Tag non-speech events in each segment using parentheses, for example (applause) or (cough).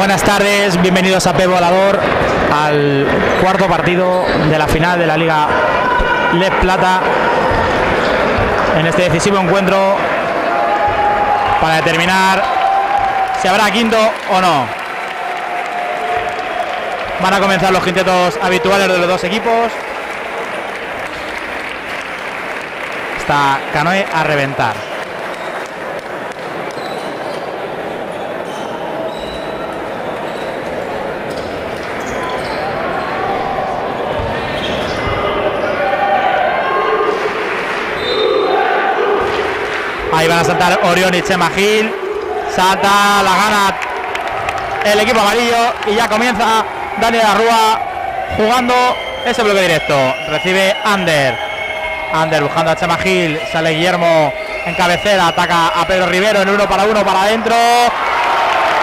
Buenas tardes, bienvenidos a P Volador, al cuarto partido de la final de la Liga Les Plata. En este decisivo encuentro para determinar si habrá quinto o no. Van a comenzar los quintetos habituales de los dos equipos. Está Canoe a reventar. Ahí van a saltar Orión y Chema Gil. Salta, la gana el equipo amarillo y ya comienza Daniel Arrua jugando ese bloque directo. Recibe Ander. Ander buscando a Chema Gil. Sale Guillermo en cabecera. Ataca a Pedro Rivero en uno para uno para adentro.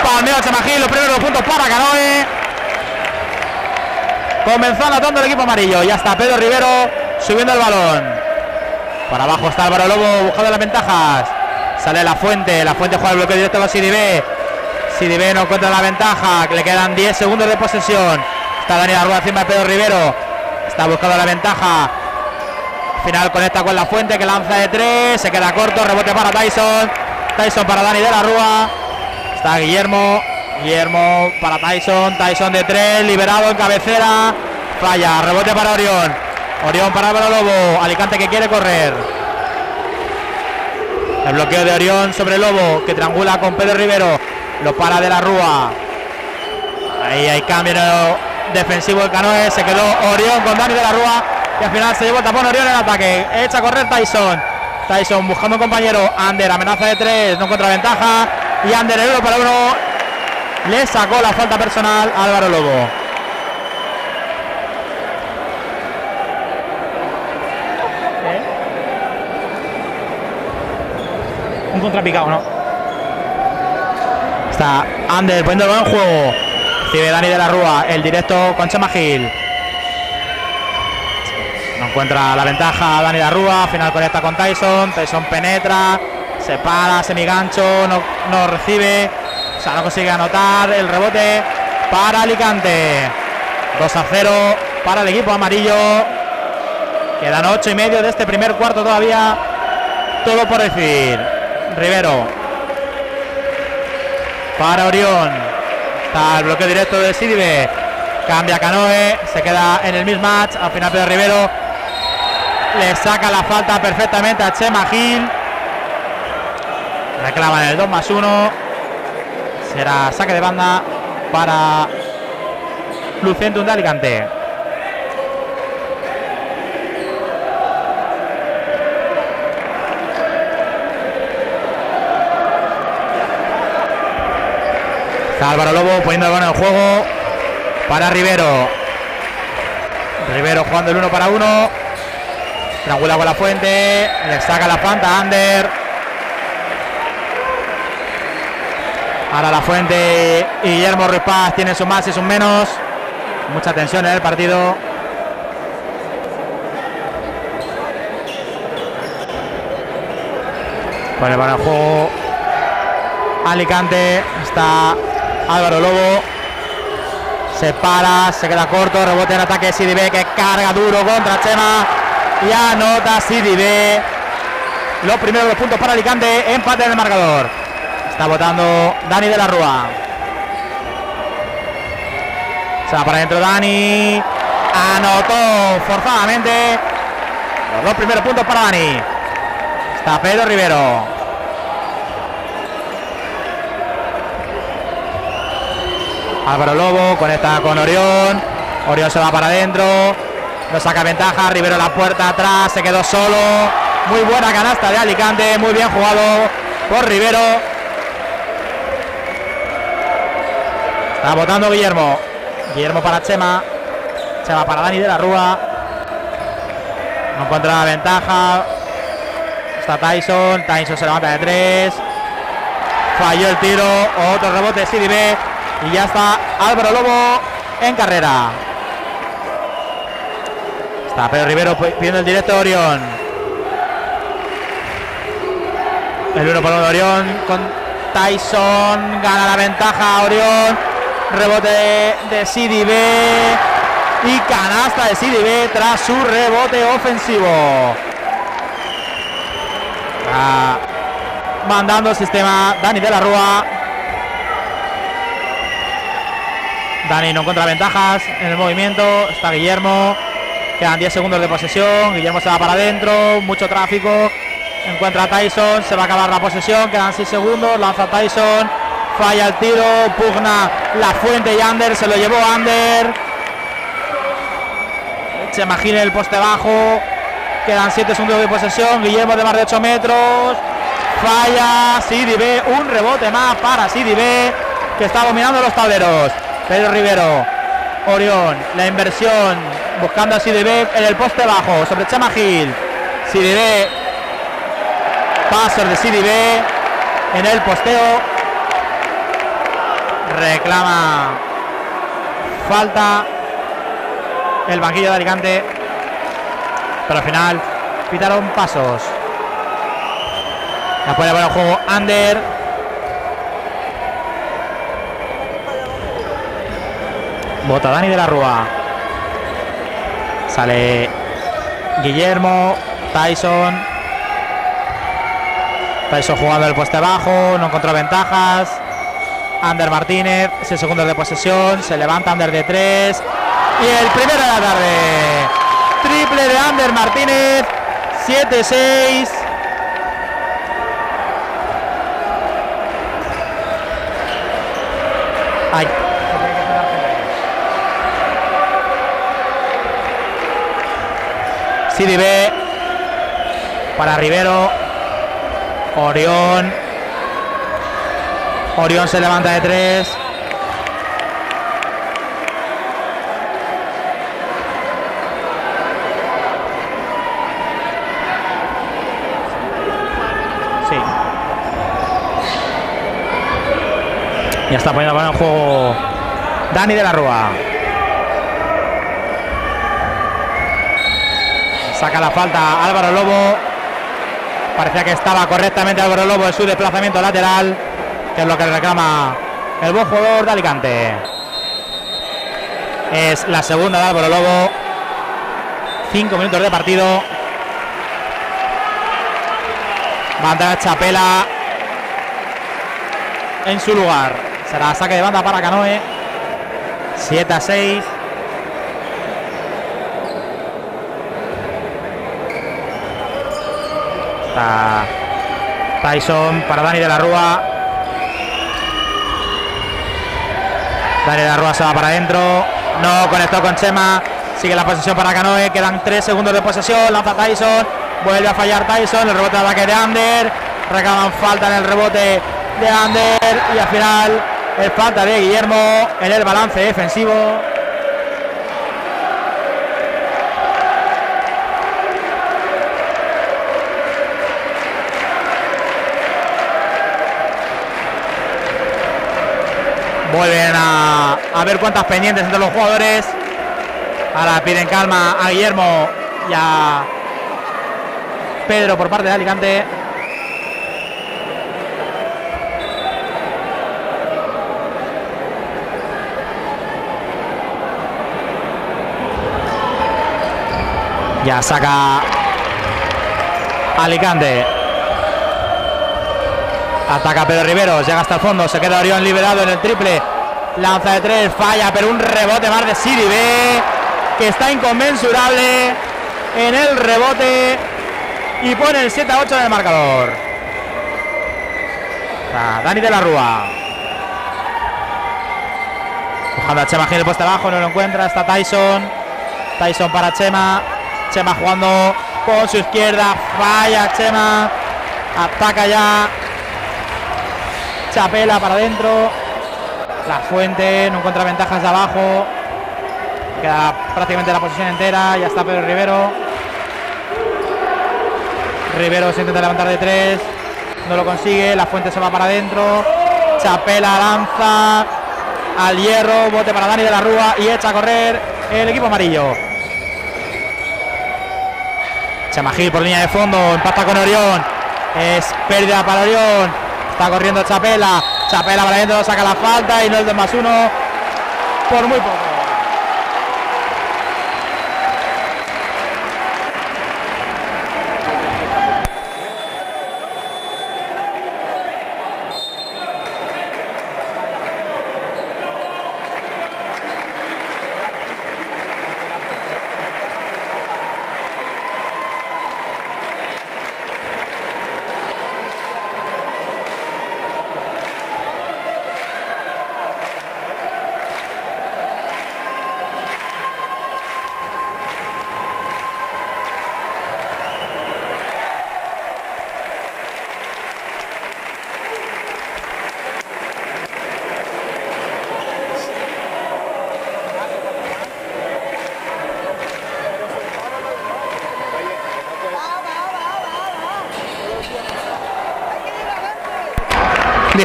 Palmeo Chema Gil. Los primeros puntos para Canoe. Comenzó anotando el equipo amarillo. Ya está Pedro Rivero subiendo el balón. Para abajo está Álvaro Lobo buscando las ventajas. Sale la fuente. La fuente juega el bloque directo con Sidibé. Sidibé no encuentra la ventaja. Le quedan 10 segundos de posesión. Está Daniel Arrua encima de Pedro Rivero. Está buscando la ventaja. Al final conecta con la fuente que lanza de tres. Se queda corto. Rebote para Tyson. Tyson para Dani de la Rúa. Está Guillermo. Guillermo para Tyson. Tyson de tres. Liberado en cabecera. Falla. Rebote para Orión. Orión para Álvaro Lobo. Alicante que quiere correr. El bloqueo de Orión sobre Lobo que triangula con Pedro Rivero. Lo para de la Rúa. Ahí hay cambio defensivo del Canoe. Se quedó Orión con Dani de la Rúa. Y al final se llevó el tapón Orión en ataque. Echa a correr Tyson. Tyson buscando compañero. Ander amenaza de tres. No encuentra ventaja. Y Ander el uno para uno. Le sacó la falta personal a Álvaro Lobo. Un contrapicado, ¿no? Está Ander poniendo en juego. Recibe Dani de la Rúa. El directo con Chema Gil. No encuentra la ventaja Dani de la Rúa. Final conecta con Tyson. Tyson penetra. Se para, semigancho. No, no recibe. O sea, no consigue anotar. El rebote para Alicante. 2 a 0 para el equipo amarillo. Quedan 8 y medio de este primer cuarto todavía. Todo por decir. Rivero. Para Orión. Está el bloqueo directo de Sidibe. Cambia Canoe. Se queda en el mismatch. Al final Pedro Rivero. Le saca la falta perfectamente a Chema Gil. Reclaman el 2 más 1. Será saque de banda para Lucentum de Alicante. Álvaro Lobo poniendo el balón en juego para Rivero. Rivero jugando el uno para uno. Triangula con la fuente. Le saca la falta Ander. Ahora la fuente Guillermo Ruiz Paz tiene sus más y sus menos. Mucha tensión en el partido. Pone el juego Alicante. Está Álvaro Lobo. Se para, se queda corto, rebote en ataque Sidibe que carga duro contra Chema. Y anota Sidibe. Los primeros dos puntos para Alicante, empate en el marcador. Está votando Dani de la Rúa. Se va para adentro Dani. Anotó forzadamente. Los primeros puntos para Dani. Está Pedro Rivero. Álvaro Lobo conecta con Orión. Orión se va para adentro. No saca ventaja. Rivero la puerta atrás. Se quedó solo. Muy buena canasta de Alicante. Muy bien jugado por Rivero. Está votando Guillermo. Guillermo para Chema. Chema para Dani de la Rúa. No encuentra la ventaja. Está Tyson. Tyson se levanta de tres. Falló el tiro. Otro rebote. Sidibe. Y ya está Álvaro Lobo en carrera. Está Pedro Rivero pidiendo el directo de Orión. El uno por uno de Orión con Tyson. Gana la ventaja Orión. Rebote de, de. Y canasta de CDB tras su rebote ofensivo. Mandando el sistema Dani de la Rúa. Dani no encuentra ventajas en el movimiento. Está Guillermo. Quedan 10 segundos de posesión. Guillermo se va para adentro. Mucho tráfico. Encuentra a Tyson. Se va a acabar la posesión. Quedan 6 segundos. Lanza Tyson. Falla el tiro. Pugna la fuente y Ander. Se lo llevó Ander. Se imagina el poste bajo. Quedan 7 segundos de posesión. Guillermo de más de 8 metros. Falla. Sidi B. Un rebote más para Sidi B. Que está dominando los tableros. Pedro Rivero, Orión, la inversión, buscando a Sidibé en el poste bajo, sobre Chama Gil. Sidibé, paso de Sidibé en el posteo. Reclama falta el banquillo de Alicante, pero al final pitaron pasos. La puede poner el juego Under. Bota Dani de la Rúa. Sale Guillermo, Tyson. Tyson jugando el poste abajo, no encontró ventajas. Ander Martínez, 6 segundos de posesión, se levanta Ander de 3. Y el primero de la tarde. Triple de Ander Martínez, 7-6. Ay. Sidi B. Para Rivero. Orión. Orión se levanta de tres. Sí. Ya está poniendo en juego Dani de la Rúa. Saca la falta Álvaro Lobo. Parecía que estaba correctamente Álvaro Lobo en su desplazamiento lateral, que es lo que reclama el buen jugador de Alicante. Es la segunda de Álvaro Lobo. Cinco minutos de partido. Va a entrar Chapela en su lugar. Será saque de banda para Canoe. 7 a 6. Está Tyson para Dani de la Rúa. Dani de la Rúa se va para adentro. No conectó con Chema. Sigue la posesión para Canoe. Quedan 3 segundos de posesión. Lanza Tyson. Vuelve a fallar Tyson. El rebote de ataque de Ander. Recaban falta en el rebote de Ander. Y al final el falta de Guillermo en el balance defensivo. A, ver cuántas pendientes entre los jugadores. Ahora piden calma a Guillermo y a Pedro por parte de Alicante. Ya saca Alicante. Ataca Pedro Rivero, llega hasta el fondo, se queda Orión liberado en el triple. Lanza de tres, falla, pero un rebote más de Siri B, que está inconmensurable en el rebote y pone el 7 a 8 en el marcador. Dani de la Rúa. Buscando a Chema Gil puesto abajo, no lo encuentra. Está Tyson. Tyson para Chema. Chema jugando con su izquierda. Falla Chema. Ataca ya. Chapela para adentro. La fuente no encuentra ventajas de abajo. Queda prácticamente la posición entera. Ya está Pedro Rivero. Rivero se intenta levantar de tres. No lo consigue. La fuente se va para adentro. Chapela lanza al hierro. Bote para Dani de la Rúa y echa a correr el equipo amarillo. Chamagil por línea de fondo. Empata con Orión. Es pérdida para Orión. Está corriendo Chapela. Chapela para adentro. Saca la falta y no es de más uno. Por muy poco.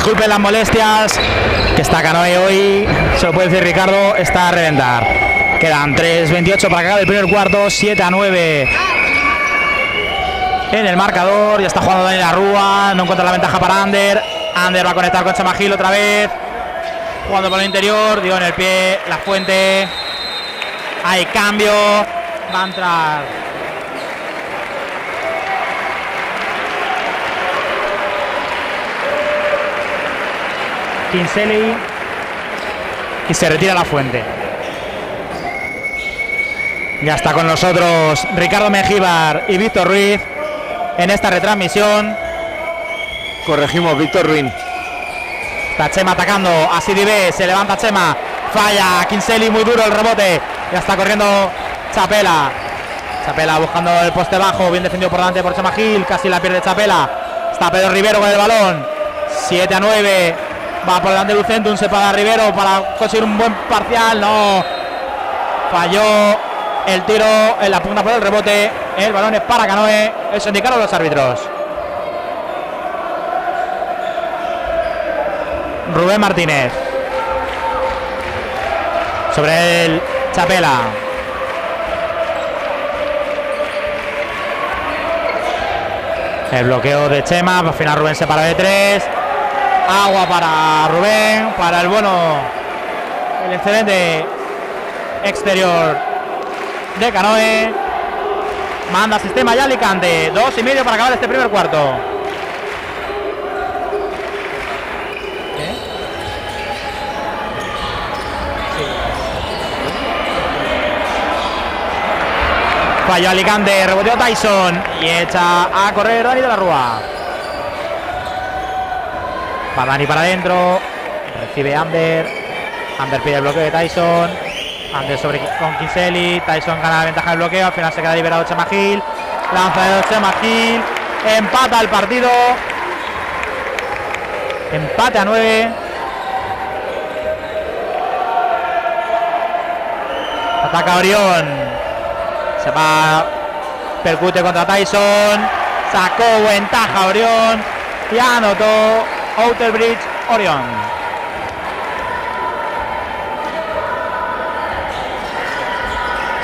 Disculpen las molestias, que está Canoe hoy, se lo puede decir Ricardo, está a reventar. Quedan 3.28 para acabar el primer cuarto, 7 a 9 en el marcador. Ya está jugando Dani la Rúa, no encuentra la ventaja para Ander. Ander va a conectar con Chamagil otra vez. Jugando por el interior, dio en el pie, la fuente. Hay cambio, va a entrar Kinsey y se retira la fuente. Ya está con nosotros Ricardo Mengíbar y Víctor Ruiz en esta retransmisión. Corregimos, Víctor Ruiz. Está Chema atacando a B, se levanta Chema, falla Kinsey muy duro el rebote. Ya está corriendo Chapela. Chapela buscando el poste bajo, bien defendido por delante por Chema Gil, casi la pierde Chapela. Está Pedro Rivero con el balón. 7 a 9. Va por delante Lucentum, se paga Rivero para conseguir un buen parcial. No. Falló el tiro en la punta por el rebote. El balón es para Canoe. Eso indicaron los árbitros. Rubén Martínez. Sobre el Chapela. El bloqueo de Chema. Al final Rubén se para de tres. Agua para Rubén. Para el bueno. El excelente exterior de Canoe. Manda sistema ya Alicante. Dos y medio para acabar este primer cuarto. Falló Alicante, reboteó Tyson y echa a correr Dani de la Rúa. Va Dani para adentro, recibe Ander. Ander pide el bloqueo de Tyson. Ander sobre con Kinseli. Tyson gana la ventaja del bloqueo. Al final se queda liberado Chema Gil. Lanza de Chema. Empata el partido. Empate a 9. Ataca Orión. Se va. Percute contra Tyson. Sacó ventaja Orión. Y anotó Outer Bridge Orión.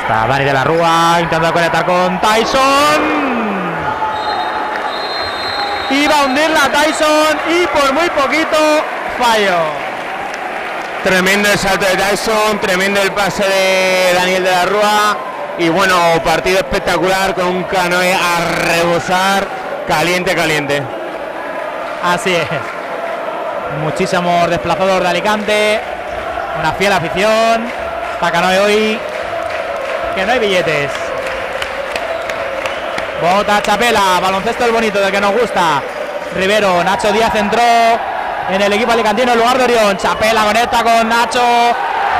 Está Dani de la Rúa intentando conectar con Tyson. Iba a hundirla Tyson y por muy poquito fallo. Tremendo el salto de Tyson, tremendo el pase de Daniel de la Rúa. Y bueno, partido espectacular con un canoe a rebosar, caliente, caliente. Así es. Muchísimos desplazados de Alicante. Una fiel afición. Para Canoe hoy. Que no hay billetes. Bota Chapela. Baloncesto el bonito del que nos gusta. Rivero. Nacho Díaz entró en el equipo alicantino en lugar de Orión. Chapela conecta con Nacho.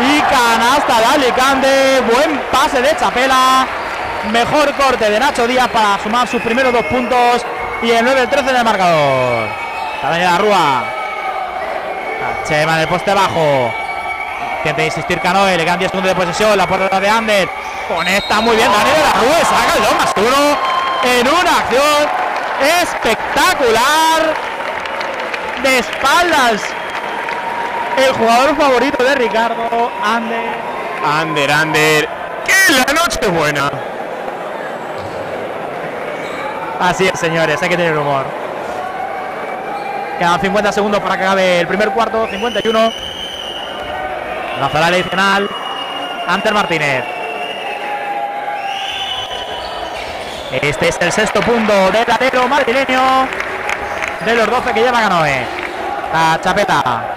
Y canasta de Alicante. Buen pase de Chapela. Mejor corte de Nacho Díaz para sumar sus primeros dos puntos. Y el 9-13 en el marcador. La Rúa. Chema en el poste bajo. Intenta insistir Canoe. Le quedan 10 segundos de posesión. La puerta de Ander. Conecta muy bien Dani de la y Saca el 2 más uno. En una acción espectacular. De espaldas. El jugador favorito de Ricardo. Ander. Ander, Ander. ¡Que la noche buena! Así es, señores. Hay que tener humor. Quedan 50 segundos para que acabe el primer cuarto. 51. Lanzará el adicional. Anter Martínez. Este es el sexto punto del latero madrileño. De los 12 que lleva Canoe. La chapeta.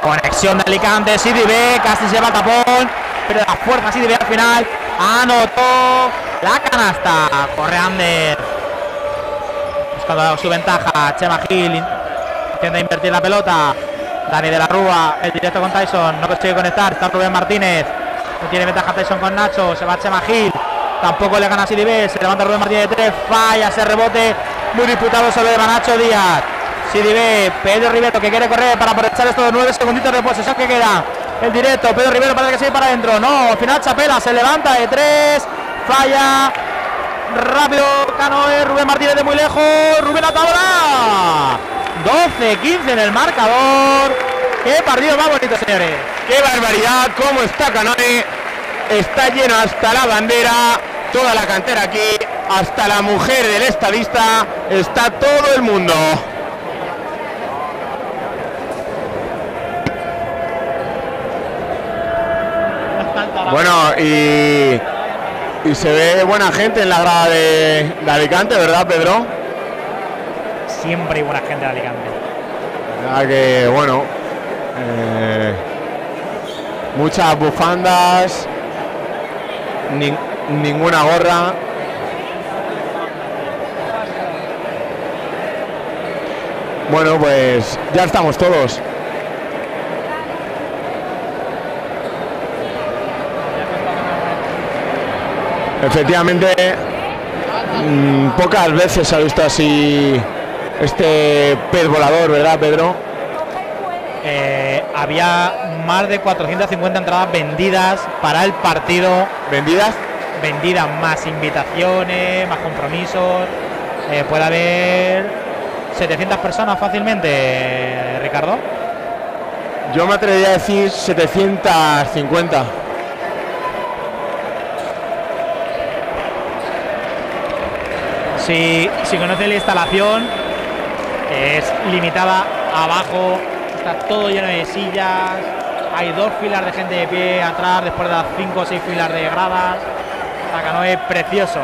Conexión de Alicante, Sidibé, casi lleva tapón, pero la fuerza Sidibé al final anotó la canasta. Corre Ander. Buscando su ventaja, Chema Gil intenta invertir la pelota. Dani de la Rúa, el directo con Tyson, no consigue conectar, está Rubén Martínez. No tiene ventaja Tyson con Nacho, se va Chema Gil. Tampoco le gana Sidibé, se levanta Rubén Martínez de tres, falla ese rebote muy disputado sobre Nacho Díaz. Sidibé, Pedro Rivero que quiere correr para aprovechar estos nueve segunditos de posesión que queda. El directo, Pedro Rivero parece que sigue para adentro. No, al final Chapela se levanta de tres. Falla. Rápido Canoe, Rubén Martínez de muy lejos. Rubén Ataola. 12-15 en el marcador. Qué partido más bonito, señores. ¡Qué barbaridad! ¿Cómo está Canoe? Está lleno hasta la bandera. Toda la cantera aquí. Hasta la mujer del estadista. Está todo el mundo. Bueno, y, y se ve buena gente en la grada de, de Alicante, ¿verdad, Pedro? Siempre hay buena gente de Alicante. que bueno eh, muchas bufandas nin- ninguna gorra Bueno, pues ya estamos todos. Efectivamente, mm, pocas veces se ha visto así este pez volador, ¿verdad, Pedro? Eh, había más de 450 entradas vendidas para el partido. ¿Vendidas? Vendidas más invitaciones, más compromisos. Eh, puede haber 700 personas fácilmente, Ricardo. Yo me atrevería a decir 750. Si, si conoce la instalación, es limitada abajo, está todo lleno de sillas, hay dos filas de gente de pie atrás, después de las cinco o seis filas de gradas. Tacanoe es precioso.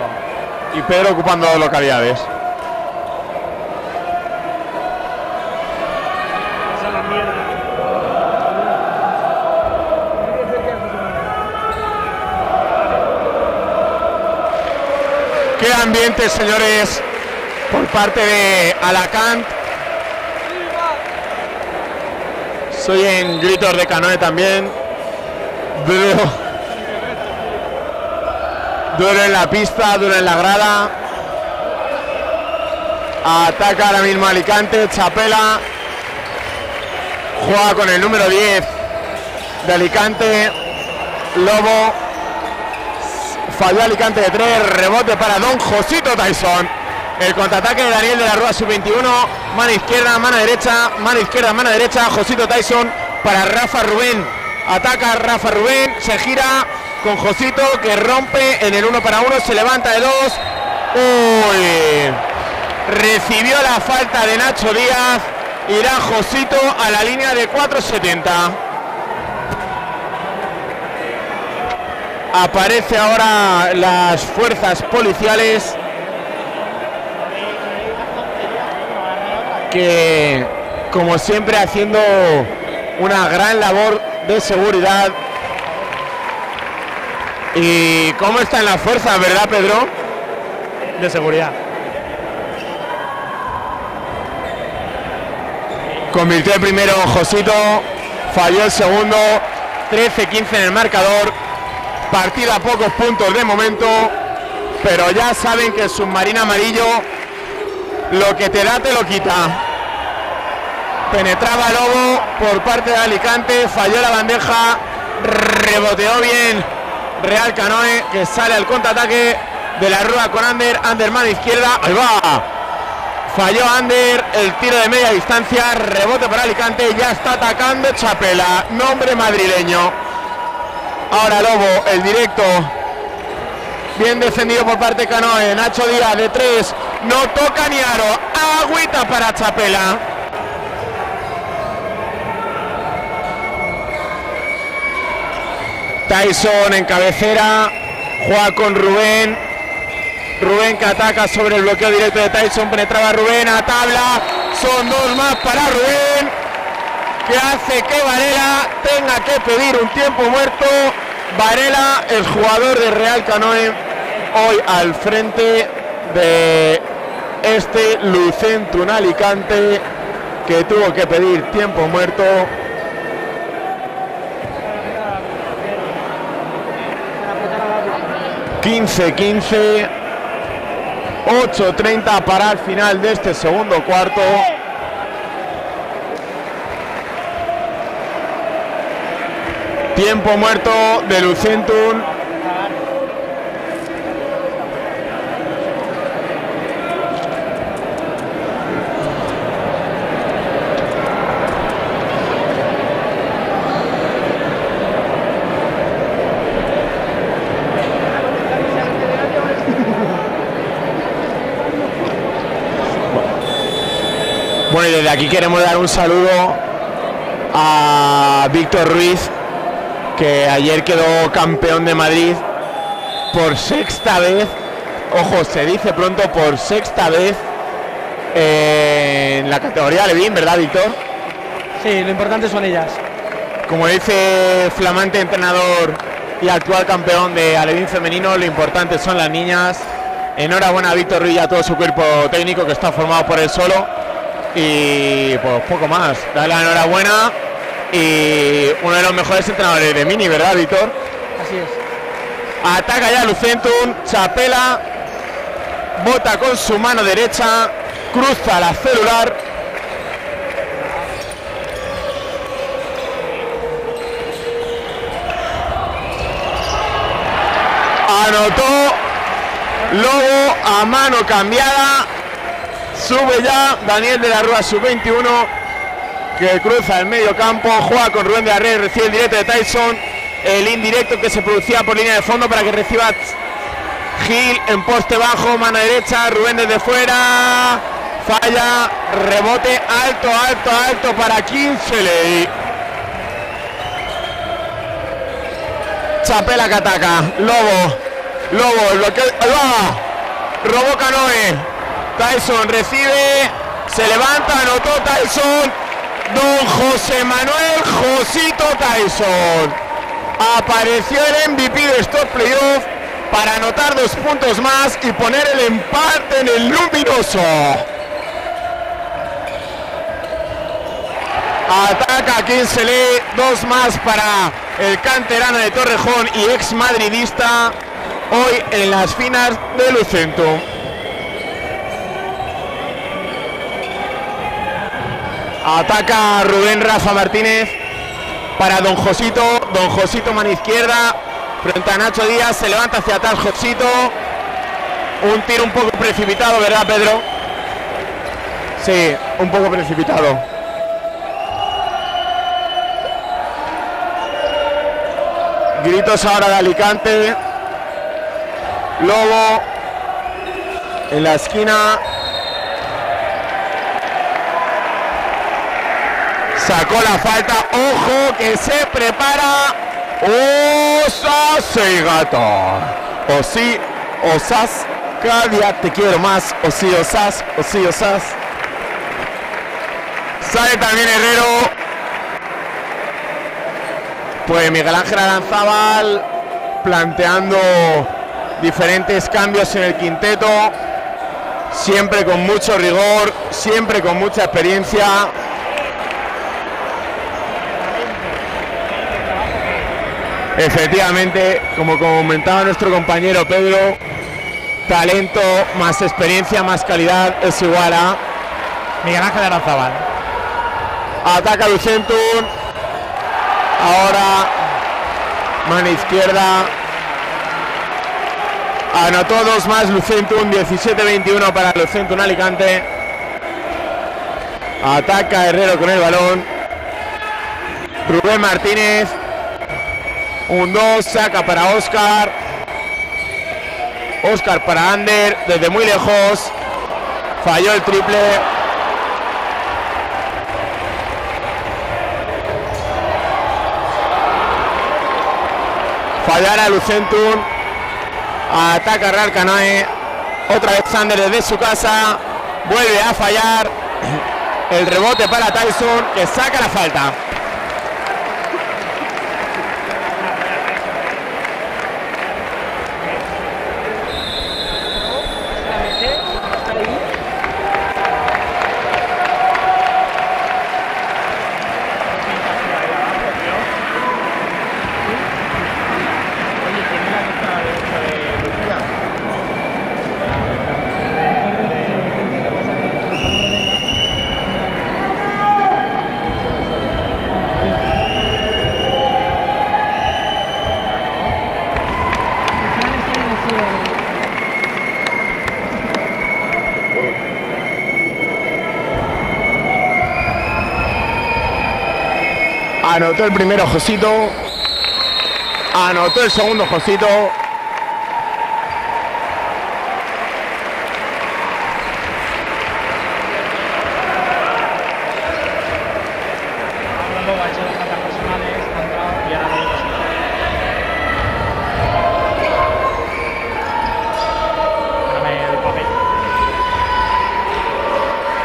Y Pedro ocupando localidades. Qué ambiente, señores, por parte de Alacant. Soy en gritos de canoe también. Duro. Duro en la pista, duro en la grada. Ataca ahora mismo Alicante, Chapela. Juega con el número 10 de Alicante. Lobo. Falló Alicante de 3. Rebote para Don Josito Tyson. El contraataque de Daniel de la Rúa sub-21. Mano izquierda, mano derecha. Mano izquierda, mano derecha. Josito Tyson para Rafa Rubén. Ataca Rafa Rubén. Se gira con Josito que rompe en el 1 para 1. Se levanta de 2. Uy. Recibió la falta de Nacho Díaz. Irá Josito a la línea de 470. Aparece ahora las fuerzas policiales que, como siempre, haciendo una gran labor de seguridad. ¿Y cómo están las fuerzas, verdad, Pedro? De seguridad. Convirtió el primero Josito, falló el segundo, 13-15 en el marcador. Partido a pocos puntos de momento, pero ya saben que el submarino amarillo lo que te da te lo quita. Penetraba Lobo por parte de Alicante, falló la bandeja, reboteó bien Real Canoe que sale al contraataque de la Rúa con Ander, Anderman izquierda, ahí va. Falló Ander, el tiro de media distancia, rebote para Alicante, ya está atacando Chapela, nombre madrileño. Ahora Lobo, el directo. Bien defendido por parte de Canoe. Nacho Díaz de tres. No toca ni aro. Agüita para Chapela. Tyson en cabecera. Juega con Rubén. Rubén que ataca sobre el bloqueo directo de Tyson. Penetraba Rubén a tabla. Son dos más para Rubén. Que hace que Varela tenga que pedir un tiempo muerto. Varela, el jugador de Real Canoe, hoy al frente de este Lucentum Alicante que tuvo que pedir tiempo muerto. ...15, 15... ...8.30 para el final de este segundo cuarto... Tiempo muerto de Lucentum. Bueno, y desde aquí queremos dar un saludo a Víctor Ruiz, que ayer quedó campeón de Madrid por sexta vez, ojo, se dice pronto por sexta vez en la categoría Levin, ¿verdad, Víctor? Sí, lo importante son ellas. Como dice flamante entrenador y actual campeón de Alevín femenino, lo importante son las niñas. Enhorabuena a Víctor Ruiz y a todo su cuerpo técnico que está formado por él solo. Y pues poco más. Darle la enhorabuena. Y uno de los mejores entrenadores de Mini, ¿verdad, Víctor? Así es. Ataca ya Lucentum, Chapela, bota con su mano derecha, cruza la celular. Anotó Lobo a mano cambiada. Sube ya Daniel de la Rúa, sub-21, que cruza el medio campo, juega con Rubén de recibe el directo de Tyson, el indirecto que se producía por línea de fondo para que reciba Gil en poste bajo, mano derecha, Rubén desde fuera, falla, rebote alto, alto, alto para Kinsley. Chapela que ataca, Lobo, Lobo, el bloqueo, va, robó Canoe, Tyson recibe, se levanta, anotó Tyson, don José Manuel Josito Tyson. Apareció el MVP de estos playoffs para anotar dos puntos más y poner el empate en el luminoso. Ataca Kinsley, dos más para el canterano de Torrejón y ex madridista, hoy en las finas de Lucentum. Ataca Rubén Rafa Martínez para Don Josito. Don Josito mano izquierda. Frente a Nacho Díaz. Se levanta hacia atrás Josito. Un tiro un poco precipitado, ¿verdad, Pedro? Sí, un poco precipitado. Gritos ahora de Alicante. Lobo en la esquina. Sacó la falta. Ojo que se prepara. Osas y gato. O sí, Osas. Día te quiero más. O sí, Osas. O sí, Osas. Sale también Herrero. Pues Miguel Ángel Aranzábal planteando diferentes cambios en el quinteto. Siempre con mucho rigor, siempre con mucha experiencia. Efectivamente, como comentaba nuestro compañero Pedro, talento más experiencia más calidad es igual a Miguel Ángel Aranzábal. ataca Lucentum. Ahora mano izquierda. Anotó dos más Lucentum, 17-21 para Lucentum Alicante. Ataca Herrero con el balón. Rubén Martínez. Un 2, saca para Oscar. Oscar para Ander, desde muy lejos. Falló el triple. Fallará Lucentum. Ataca Real Canae. Otra vez Sander desde su casa. Vuelve a fallar. El rebote para Tyson que saca la falta. Anotó el primero Josito. Anotó el segundo Josito.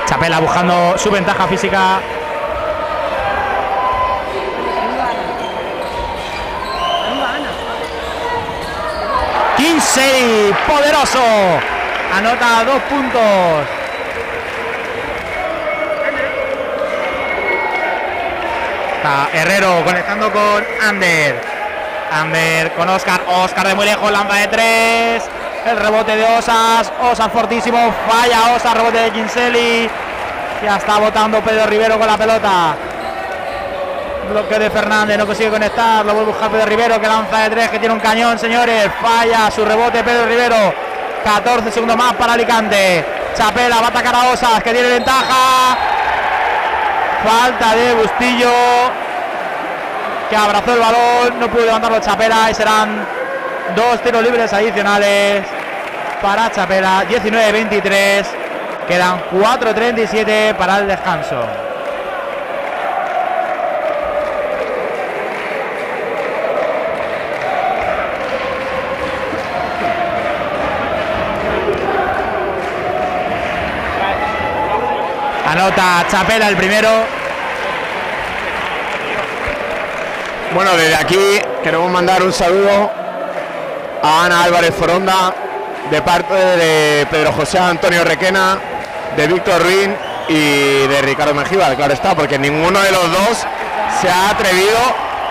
Chapela buscando su ventaja física. Kinsey, poderoso, anota dos puntos. Está Herrero conectando con Ander. Ander con Oscar. Oscar de muy lejos, lanza de tres. El rebote de Osas. Osas fortísimo. Falla Osas, rebote de Kinseli. Ya está votando Pedro Rivero con la pelota. Bloque de Fernández, no consigue conectar. Lo vuelve a buscar Pedro Rivero que lanza de tres, que tiene un cañón, señores. Falla su rebote Pedro Rivero. 14 segundos más para Alicante. Chapela va a atacar a Osas, que tiene ventaja. Falta de Bustillo. Que abrazó el balón. No pudo levantarlo Chapela y serán dos tiros libres adicionales para Chapela. 19-23. Quedan 4.37 para el descanso. Anota Chapela el primero. Bueno, desde aquí queremos mandar un saludo a Ana Álvarez Foronda, de parte de Pedro José Antonio Requena, de Víctor Ruín y de Ricardo Mengíbar, claro está, porque ninguno de los dos se ha atrevido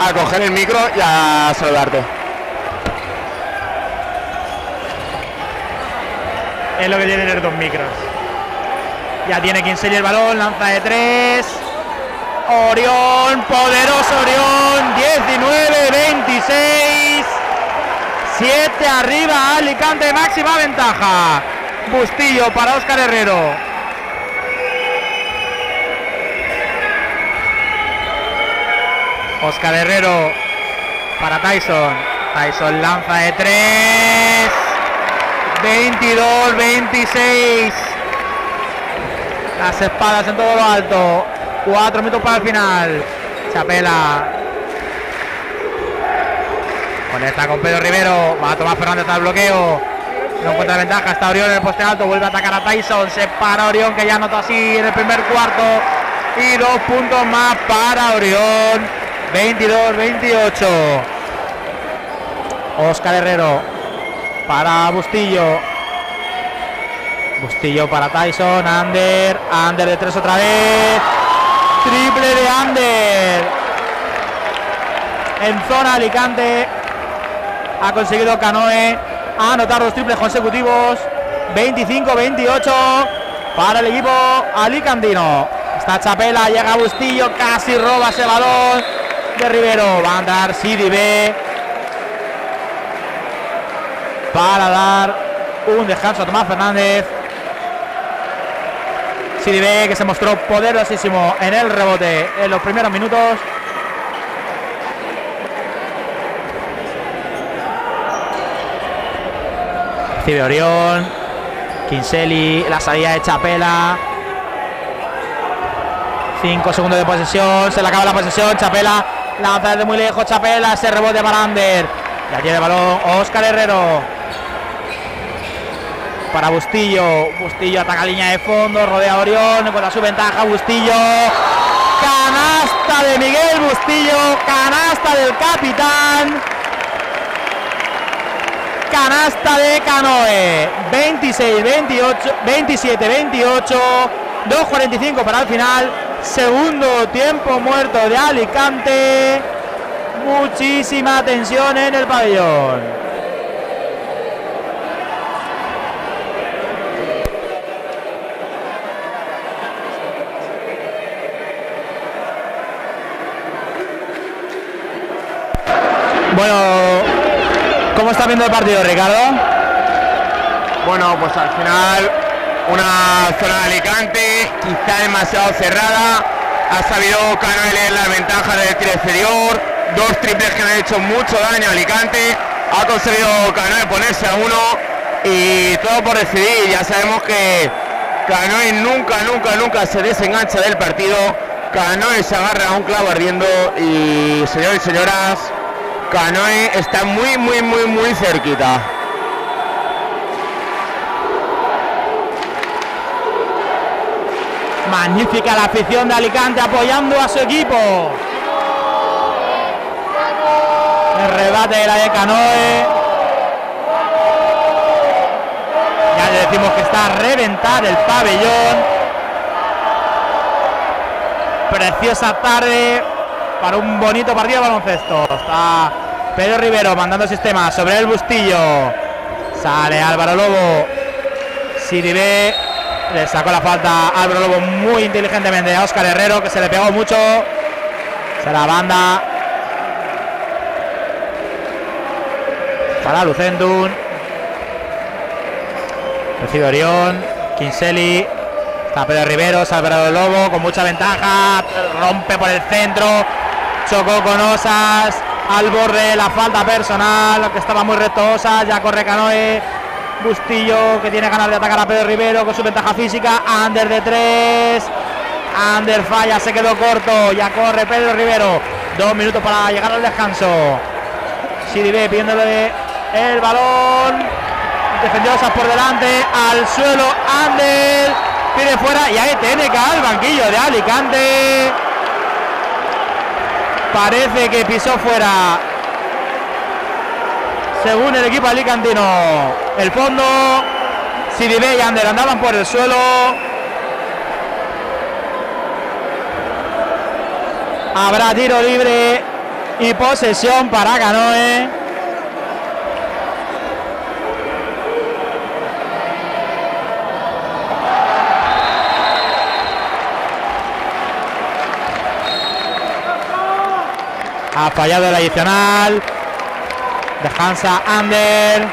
a coger el micro y a saludarte. Es lo que tiene tener dos micros. Ya tiene quien el balón, lanza de tres. Orión, poderoso Orión, 19-26. 7 arriba, Alicante, máxima ventaja. Bustillo para Óscar Herrero. Óscar Herrero para Tyson. Tyson lanza de tres. 22-26. Las espadas en todo lo alto. Cuatro minutos para el final. Chapela. Conecta con Pedro Rivero. Va a tomar Fernández al bloqueo. No encuentra ventaja. Está Orión en el poste alto. Vuelve a atacar a Tyson. Se para Orión que ya anotó así en el primer cuarto. Y dos puntos más para Orión. 22-28. Oscar Herrero para Bustillo. Bustillo para Tyson, Ander, Ander de tres otra vez. Triple de Ander. En zona Alicante ha conseguido Canoe anotar dos triples consecutivos. 25-28 para el equipo alicantino. Está Chapela, llega Bustillo, casi roba ese balón de Rivero. Va a andar Sidi B para dar un descanso a Tomás Fernández. Siribe que se mostró poderosísimo en el rebote en los primeros minutos. Recibe Orión. Kinseli, la salida de Chapela. 5 segundos de posesión, se le acaba la posesión, Chapela lanza desde muy lejos, Chapela, ese rebote para Ander. Ya tiene el balón Oscar Herrero. Para Bustillo, Bustillo ataca línea de fondo, rodea a Orión, encuentra su ventaja, Bustillo. Canasta de Miguel Bustillo, canasta del capitán. Canasta de Canoe, 26, 28, 27, 28, 2.45 para el final. Segundo tiempo muerto de Alicante. Muchísima tensión en el pabellón. Bueno, ¿cómo está viendo el partido, Ricardo? Bueno, pues al final una zona de Alicante, quizá demasiado cerrada. Ha sabido Canoe leer las ventajas del tiro exterior. Dos triples que han hecho mucho daño a Alicante. Ha conseguido Canoe ponerse a uno y todo por decidir. Ya sabemos que Canoe nunca, nunca, nunca se desengancha del partido. Canoe se agarra a un clavo ardiendo y señores y señoras, Canoe está muy, muy, muy, muy cerquita. Magnífica la afición de Alicante apoyando a su equipo. El rebate era de Canoe. Ya le decimos que está a reventar el pabellón. Preciosa tarde para un bonito partido de baloncesto. Pedro Rivero mandando sistema sobre el Bustillo. Sale Álvaro Lobo. Siribe le sacó la falta Álvaro Lobo muy inteligentemente a Óscar Herrero que se le pegó mucho. Se la banda para Lucendun. Recibe Orión, Kinseli, está Pedro Rivero, Álvaro Lobo con mucha ventaja, rompe por el centro, chocó con Osas, al borde la falta personal, que estaba muy recto Osas, ya corre Canoe, Bustillo que tiene ganas de atacar a Pedro Rivero con su ventaja física, Ander de tres, Ander falla, se quedó corto, ya corre Pedro Rivero, dos minutos para llegar al descanso. Siribe pidiéndole el balón, defendió Osas por delante, al suelo Ander, pide fuera y ahí tiene que al banquillo de Alicante. Parece que pisó fuera. Según el equipo alicantino, el fondo, Siribe y Ander andaban por el suelo. Habrá tiro libre y posesión para Canoe. Ha fallado el adicional. De Hansa Ander.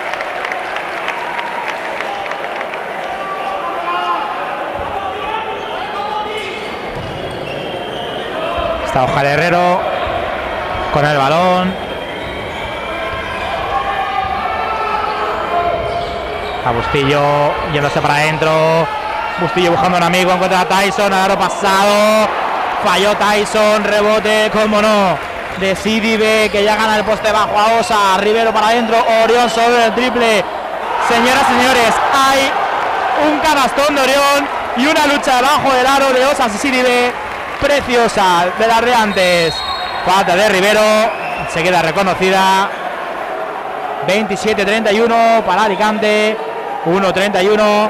Está Ojar Herrero con el balón. A Bustillo yéndose para adentro. Bustillo buscando un amigo, encuentra a Tyson, aro pasado. Falló Tyson, rebote, como no. De Sidibe que ya gana el poste bajo a Osa. Rivero para adentro, Orión sobre el triple. Señoras y señores, hay un canastón de Orión y una lucha debajo del aro de Osas y Sidibe. Preciosa de las de antes. Falta de Rivero, se queda reconocida. 27-31 para Alicante. 1-31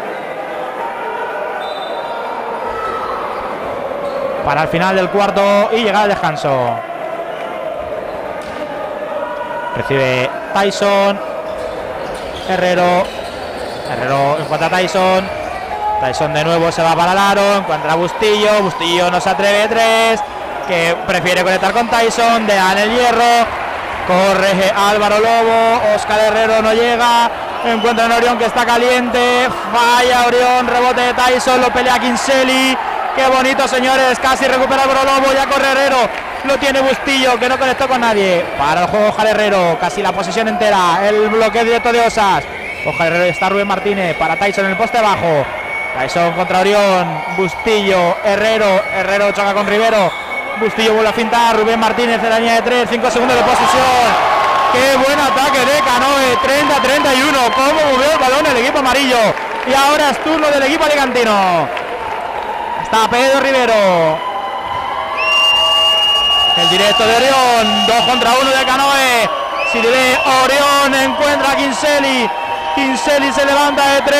para el final del cuarto y llegar al descanso. Recibe Tyson. Herrero. Herrero encuentra a Tyson. Tyson de nuevo se va para el aro. Encuentra Bustillo. Bustillo no se atreve tres. Que prefiere conectar con Tyson. De en el hierro. Corre Álvaro Lobo. Oscar Herrero no llega. Encuentra a Orión que está caliente. Falla Orión. Rebote de Tyson. Lo pelea Kinseli. Qué bonito, señores. Casi recupera Álvaro Lobo. Ya corre Herrero. Lo tiene Bustillo, que no conectó con nadie. Para el juego Ojar Herrero. Casi la posesión entera. El bloqueo directo de Osas. Ojar Herrero está Rubén Martínez. Para Tyson en el poste bajo. Tyson contra Orión. Bustillo. Herrero. Herrero choca con Rivero. Bustillo vuelve a fintar. Rubén Martínez en la línea de 3. 5 segundos de posesión. Qué buen ataque de Canoe. 30-31. Cómo movió el balón el equipo amarillo. Y ahora es turno del equipo alicantino. Está Pedro Rivero. El directo de Orión. 2 contra 1 de Canoe. Sirve Orión. Encuentra a Kinseli. Kinseli se levanta de 3.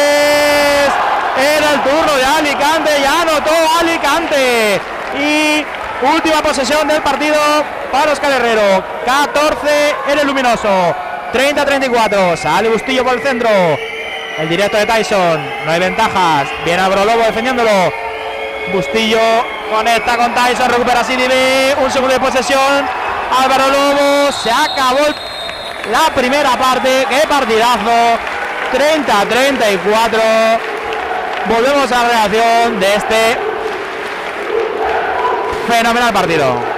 Era el turno de Alicante. Ya anotó Alicante. Y última posesión del partido para Oscar Herrero. 14 en el luminoso. 30-34. Sale Bustillo por el centro. El directo de Tyson. No hay ventajas. Viene Álvaro Lobo defendiéndolo. Bustillo conecta con Tyson. Recupera Sidibe. Un segundo de posesión. Álvaro Lobo. Se acabó la primera parte. Qué partidazo. 30-34. Volvemos a la reacción de este fenomenal partido.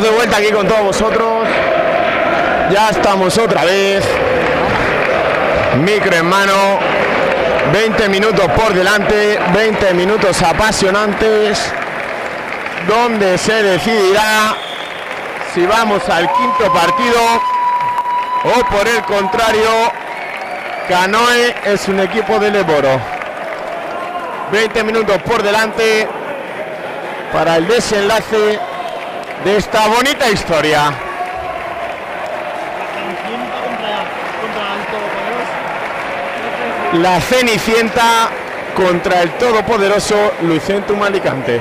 De vuelta aquí con todos vosotros. Ya estamos otra vez. Micro en mano. 20 minutos por delante. 20 minutos apasionantes. Donde se decidirá si vamos al quinto partido o por el contrario, Canoe es un equipo de Leboro. 20 minutos por delante para el desenlace de esta bonita historia. La Cenicienta contra el todopoderoso Lucentum Alicante.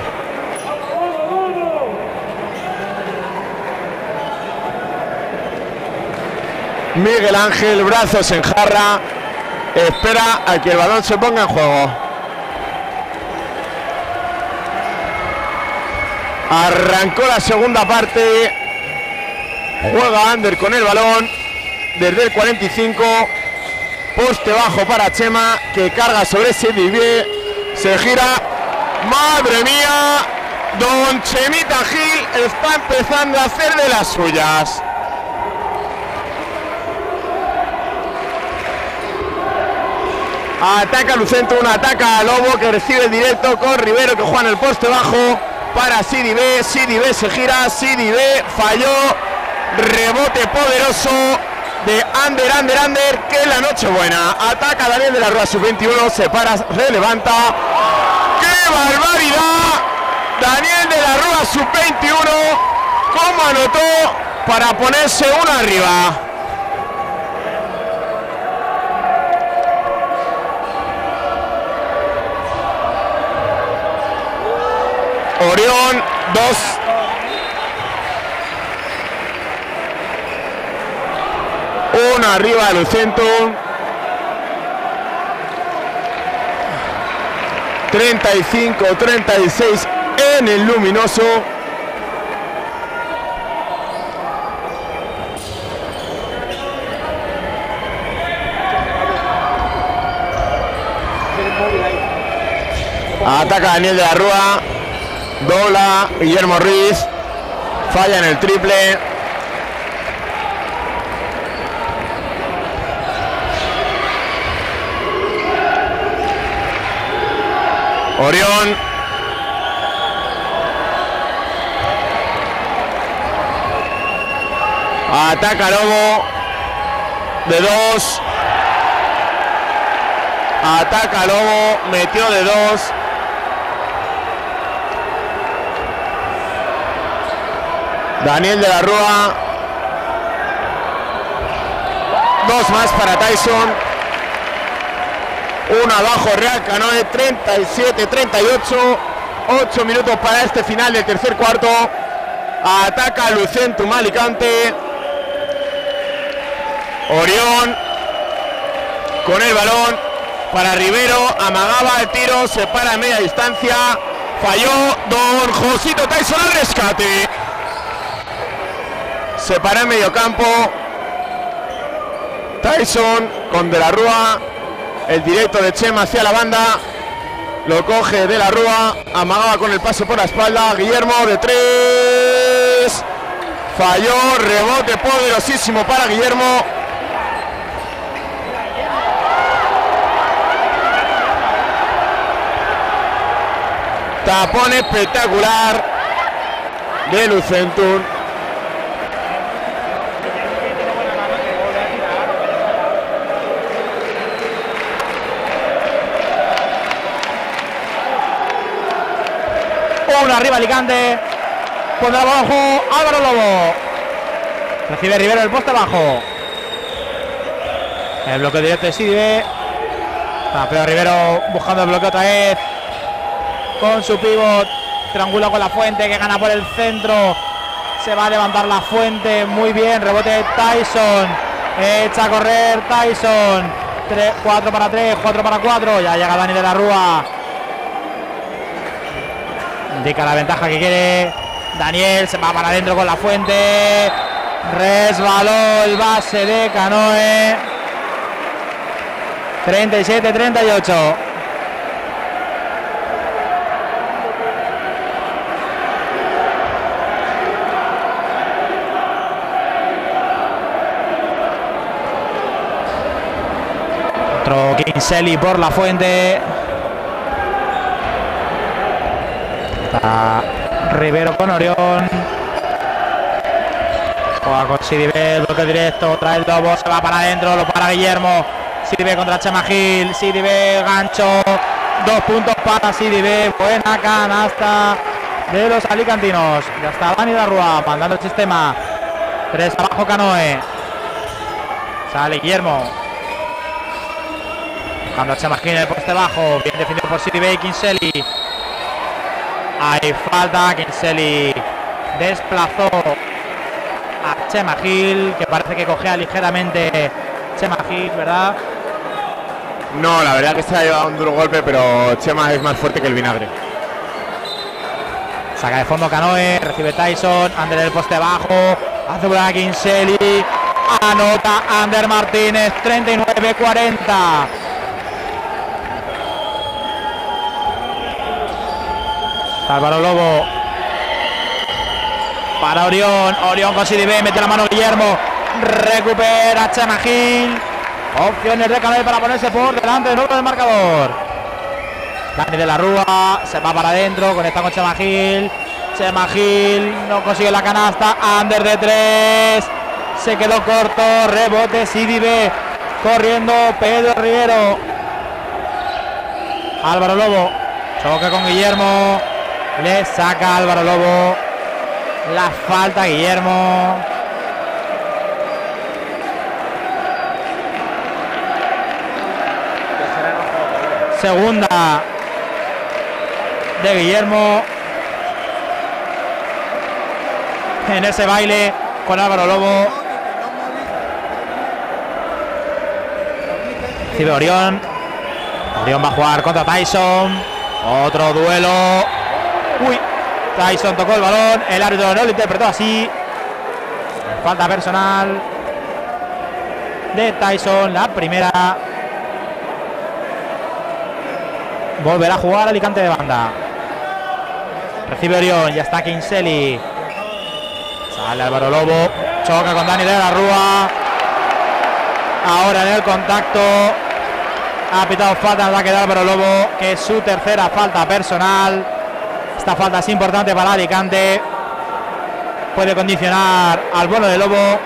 Miguel Ángel, brazos en jarra, espera a que el balón se ponga en juego. Arrancó la segunda parte. Juega Ander con el balón desde el 45. Poste bajo para Chema que carga sobre Sidivier. Se gira. Madre mía. Don Chemita Gil está empezando a hacer de las suyas. Ataca Lucentro, un ataca a Lobo que recibe el directo con Rivero que juega en el poste bajo para Sidi B. Sidi B se gira, Sidi B falló. Rebote poderoso de Ander, Ander, Ander, que la noche buena. Ataca Daniel de la Rúa, sub-21, se para, se levanta. ¡Qué barbaridad! Daniel de la Rúa, sub-21, cómo anotó para ponerse uno arriba. Orión, dos. Uno arriba del centro. 35, 36 en el luminoso. Ataca Daniel de la. Dobla Guillermo Ruiz. Falla en el triple. Orión. Ataca Lobo. De dos. Ataca Lobo. Metió de dos. Daniel de la Rúa. Dos más para Tyson. Uno abajo Real Canoe, 37-38. 8 minutos para este final del tercer cuarto. Ataca Lucentum Alicante. Orión con el balón para Rivero. Amagaba el tiro, se para a media distancia. Falló Don Josito Tyson al rescate se para en medio campo. Tyson con De la Rúa. El directo de Chema hacia la banda. Lo coge De la Rúa. Amagaba con el paso por la espalda. Guillermo de tres. Falló. Rebote poderosísimo para Guillermo. Tapón espectacular de Lucentún. 1, arriba Alicante. Pondrá abajo Álvaro Lobo. Recibe Rivero el poste abajo. El bloque directo sirve. Tampeo ah, Rivero buscando el bloqueo otra vez. Con su pivot. Triangula con la fuente que gana por el centro. Se va a levantar la fuente. Muy bien. Rebote Tyson. Echa a correr Tyson. 3, 4 para 3, 4 para 4. Ya llega Dani de la Rúa. Indica la ventaja que quiere. Daniel se va para adentro con la fuente. Resbaló el base de Canoe. 37-38. Otro Kinseli por la fuente. Rivero con Orión. Juega con Sidibe, bloque directo, trae el dobo, se va para adentro, lo para Guillermo. Sidibe contra Chema Gil, Sidibe, gancho, dos puntos para Sidibe, buena canasta de los alicantinos. Ya está Dani Darrua mandando el sistema. Tres abajo Canoe. Sale Guillermo. Buscando a Chema Gil en poste bajo. Bien defendido por Sidibe y Kinseli. Hay falta, Kinseli desplazó a Chema Gil, que parece que cogea ligeramente Chema Gil, ¿verdad? No, la verdad que se ha llevado un duro golpe, pero Chema es más fuerte que el vinagre. Saca de fondo Canoe, recibe Tyson, Ander el poste bajo, hace volar a Kinseli, anota Ander Martínez, 39-40. Álvaro Lobo para Orión, Orión con Sidibe, mete la mano Guillermo, recupera Chema Gil, opciones de Canoe para ponerse por delante de nuevo del marcador. Dani de la Rúa se va para adentro, conecta con Chema Gil. Chema Gil no consigue la canasta. Ander de tres. Se quedó corto. Rebote Sidibe. Corriendo Pedro Rivero. Álvaro Lobo. Choca con Guillermo. Le saca Álvaro Lobo. La falta Guillermo. Segunda de Guillermo en ese baile con Álvaro Lobo. Recibe Orión. Orión va a jugar contra Tyson. Otro duelo. Tyson tocó el balón. El árbitro no lo interpretó así. Falta personal de Tyson. La primera. Volverá a jugar Alicante de banda. Recibe Orión, ya está Kinseli. Sale Álvaro Lobo. Choca con Dani de la Rúa. Ahora en el contacto. Ha pitado falta en ataque de Álvaro Lobo, que es su tercera falta personal. Esta falta es importante para Alicante. Puede condicionar al bono de Lobo.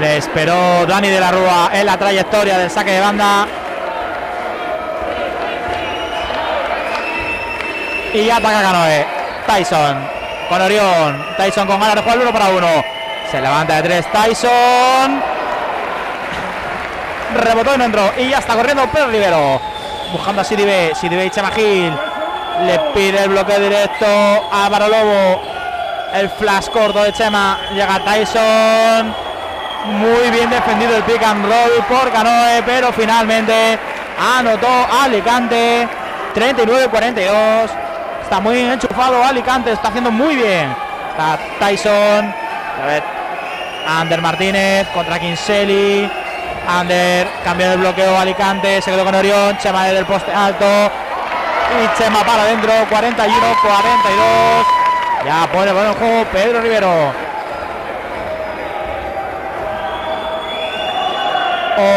Le esperó Dani de la Rúa en la trayectoria del saque de banda. Y ataca Canoe. Tyson con Orión. Tyson con ganas de jugar uno para uno. Se levanta de tres Tyson. Rebotó y no entró. Y ya está corriendo Pedro Rivero. Buscando a Sidibe. Sidibe y Chema Gil. Le pide el bloque directo a Álvaro Lobo. El flash corto de Chema. Llega Tyson. Muy bien defendido el pick and roll por Canoe, pero finalmente anotó Alicante 39-42. Está muy enchufado Alicante, está haciendo muy bien. Está Tyson, a ver, Ander Martínez contra Kinseli. Ander cambia el bloqueo Alicante, se quedó con Orión, Chema desde el poste alto. Y Chema para adentro, 41-42. Ya pone buen juego Pedro Rivero.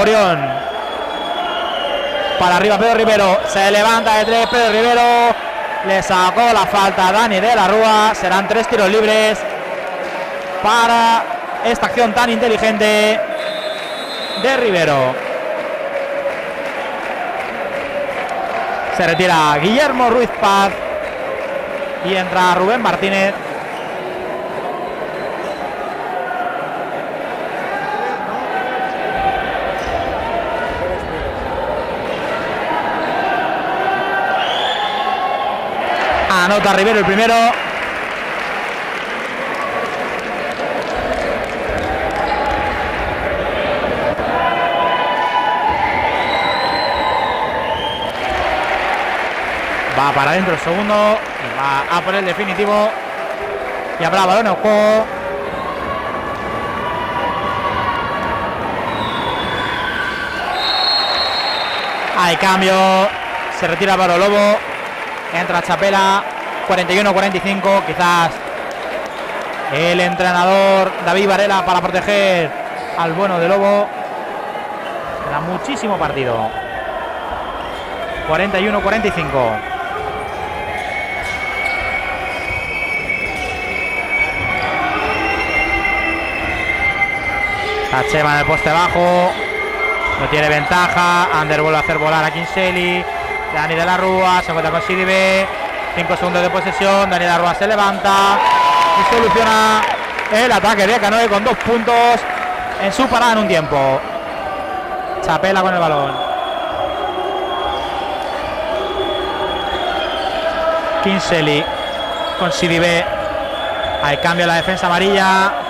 Orión. Para arriba Pedro Rivero. Se levanta de tres Pedro Rivero. Le sacó la falta a Dani de la Rúa. Serán tres tiros libres para esta acción tan inteligente de Rivero. Se retira Guillermo Ruiz Paz. Y entra Rubén Martínez. Anota Rivero el primero. Para adentro el segundo. a por el definitivo. Y habrá balón en juego. Hay cambio. Se retira Álvaro Lobo. Entra Chapela. 41-45. Quizás el entrenador David Varela para proteger al bueno de Lobo. Era muchísimo partido. 41-45. Tachema en el poste bajo. No tiene ventaja. Ander vuelve a hacer volar a Kinseli. Dani de la Rúa se encuentra con Sidibe. 5 segundos de posesión. Dani de la Rúa se levanta y soluciona el ataque de Canoe con dos puntos en su parada en un tiempo. Chapela con el balón. Kinseli con Sidibe. Hay cambio en la defensa amarilla.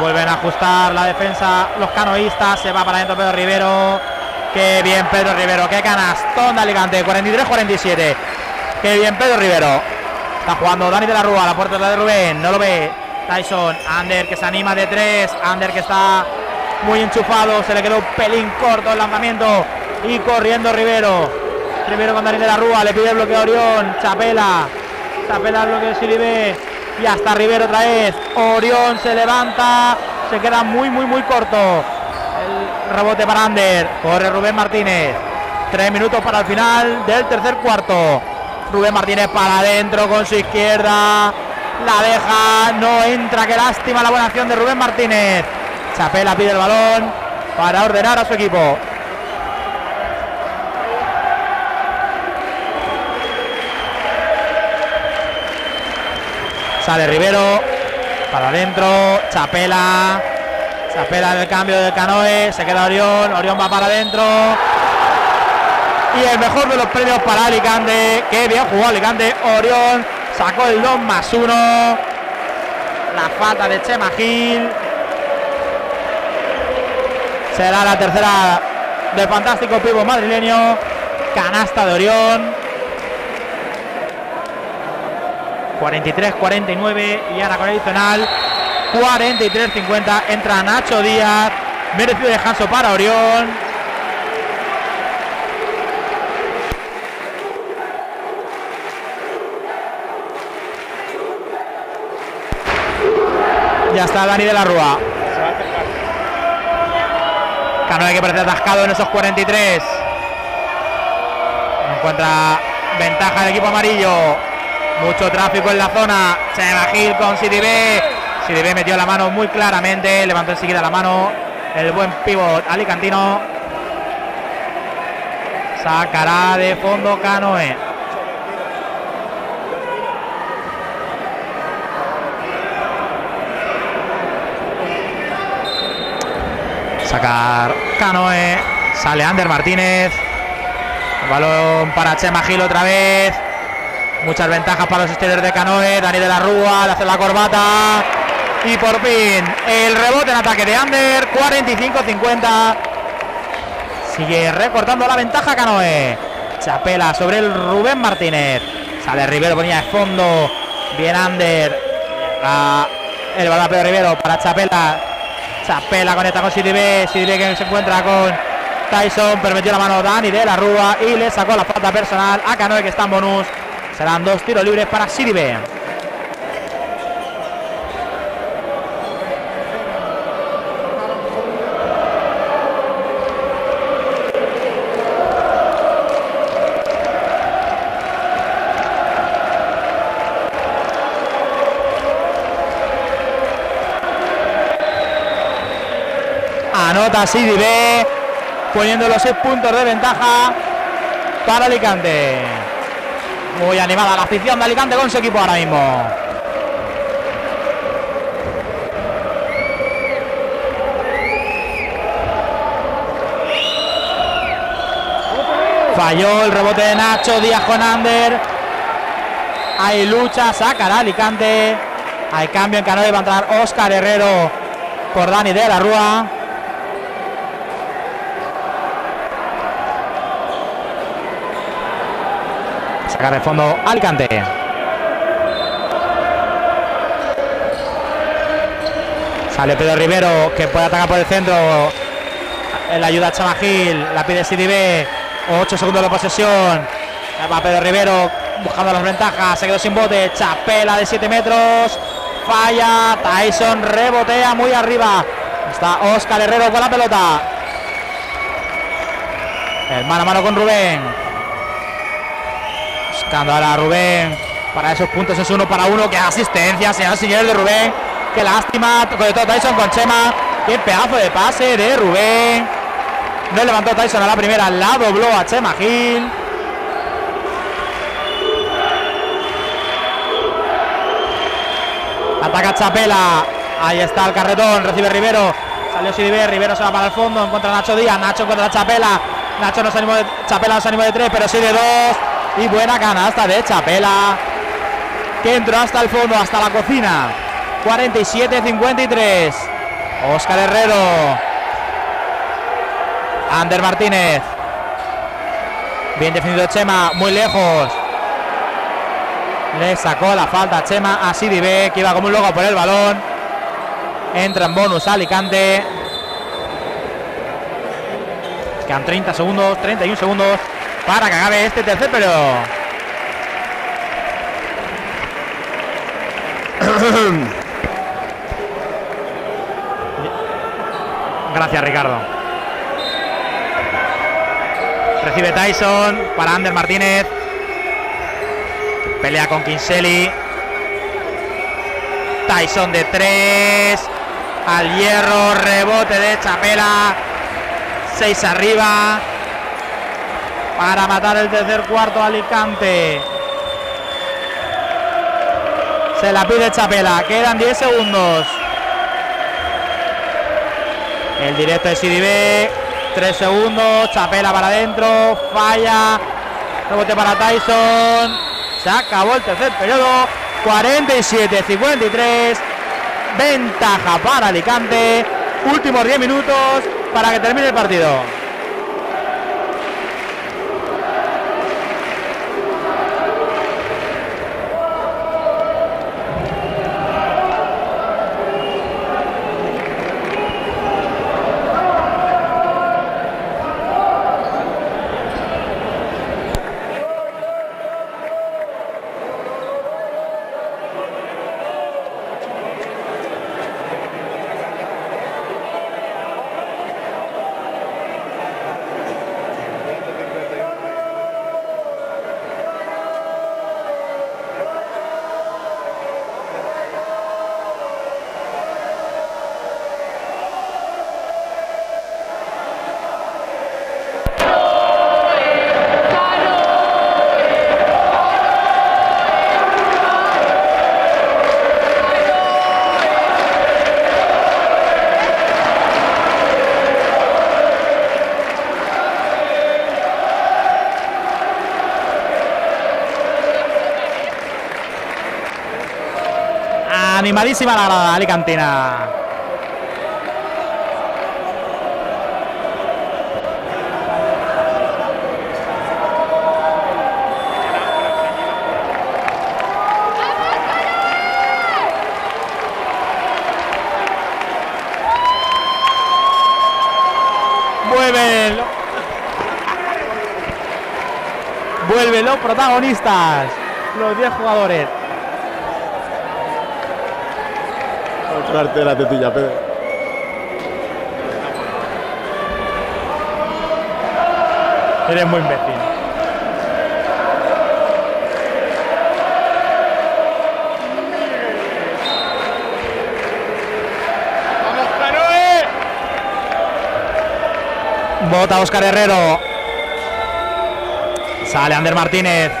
Vuelven a ajustar la defensa los canoístas. Se va para adentro Pedro Rivero. Qué bien Pedro Rivero. Qué canastón de Alicante. 43-47. Qué bien Pedro Rivero. Está jugando Dani de la Rúa. La puerta de Rubén. No lo ve. Tyson. Ander que se anima de tres. Ander que está muy enchufado. Se le quedó un pelín corto el lanzamiento. Y corriendo Rivero. Rivero con Dani de la Rúa. Le pide el bloqueo a Orión. Chapela. Chapela el bloqueo de Siribe. Y hasta Rivero otra vez. Orión se levanta. Se queda muy, muy, muy corto. El rebote para Ander. Corre Rubén Martínez. Tres minutos para el final del tercer cuarto. Rubén Martínez para adentro con su izquierda. La deja. No entra. Qué lástima la buena acción de Rubén Martínez. Chapela pide el balón para ordenar a su equipo. Sale Rivero. Para adentro. Chapela. Chapela en el cambio del canoe. Se queda Orión. Orión va para adentro. Y el mejor de los premios para Alicante. Qué bien jugó Alicante. Orión sacó el 2 más 1. La falta de Chema Gil. Será la tercera del fantástico pivo madrileño. Canasta de Orión. 43-49 y ahora con el adicional 43-50 entra Nacho Díaz merecido descanso para Orión. Ya está Dani de la Rúa. Canoe que parece atascado en esos 43 encuentra ventaja del equipo amarillo mucho tráfico en la zona. Chema Gil con Sidibé. Sidibé metió la mano muy claramente. Levantó enseguida la mano. El buen pivot alicantino. Sacará de fondo Canoe. Sacar Canoe. Sale Ander Martínez. Balón para Chema Gil otra vez. Muchas ventajas para los exteriores de Canoe. Dani de la Rúa le hace la corbata. Y por fin el rebote en ataque de Ander. 45-50. Sigue recortando la ventaja Canoe. Chapela sobre el Rubén Martínez. Sale Rivero, ponía de fondo. Bien Ander. A el balón Pedro Rivero para Chapela. Chapela conecta con Sidibe. Sidibe que se encuentra con Tyson. Permitió la mano Dani de la Rúa. Y le sacó la falta personal a Canoe que está en bonus. Serán dos tiros libres para Siribe. Anota Siribe poniendo los seis puntos de ventaja para Alicante. Muy animada la afición de Alicante con su equipo ahora mismo. Falló el rebote de Nacho, Díaz con Ander. Hay lucha, sacará Alicante. Hay cambio en Canoe, va a entrar Oscar Herrero por Dani de la Rúa. Sacar de fondo Alicante. Sale Pedro Rivero que puede atacar por el centro. La ayuda a Chamagil. La pide Sidibé. 8 segundos de posesión. Va Pedro Rivero buscando las ventajas. Se quedó sin bote. Chapela de 7 metros. falla. Tyson rebotea muy arriba. Está Oscar Herrero con la pelota. El mano a mano con Rubén. Buscando a Rubén. Para esos puntos es uno para uno. Qué asistencia, señor señores de Rubén. Qué lástima. Con todo Tyson con Chema. Qué pedazo de pase de Rubén. No levantó Tyson a la primera. La dobló a Chema Gil. Ataca Chapela. Ahí está el carretón. Recibe Rivero. Salió Sidibe. Rivero se va para el fondo. Encuentra Nacho Díaz. Nacho encuentra a Chapela. Nacho no se animó de, Chapela no se animó de tres, pero sí de dos. Y buena canasta de Chapela. Que entró hasta el fondo, hasta la cocina. 47-53. Oscar Herrero. Ander Martínez. Bien definido Chema, muy lejos. Le sacó la falta a Chema a Sidibe, que iba como un loco por el balón. Entra en bonus Alicante. Quedan 30 segundos, 31 segundos para que acabe este tercer pero (coughs) Gracias, Ricardo. Recibe Tyson para Ander Martínez. Pelea con Kinseli. Tyson de tres. Al hierro, rebote de Chapela. Seis arriba. Para matar el tercer cuarto Alicante. Se la pide Chapela. Quedan 10 segundos. El directo de Sidibe. 3 segundos. Chapela para adentro. Falla. Rebote para Tyson. Se acabó el tercer periodo. 47-53. Ventaja para Alicante. Últimos 10 minutos para que termine el partido. Animadísima la grada alicantina. Vuelven. Vuelven los protagonistas. Los 10 jugadores. La tetilla, Pedro. Eres muy imbécil. ¡Vamos, Canoe! Bota Oscar Herrero. Sale Ander Martínez.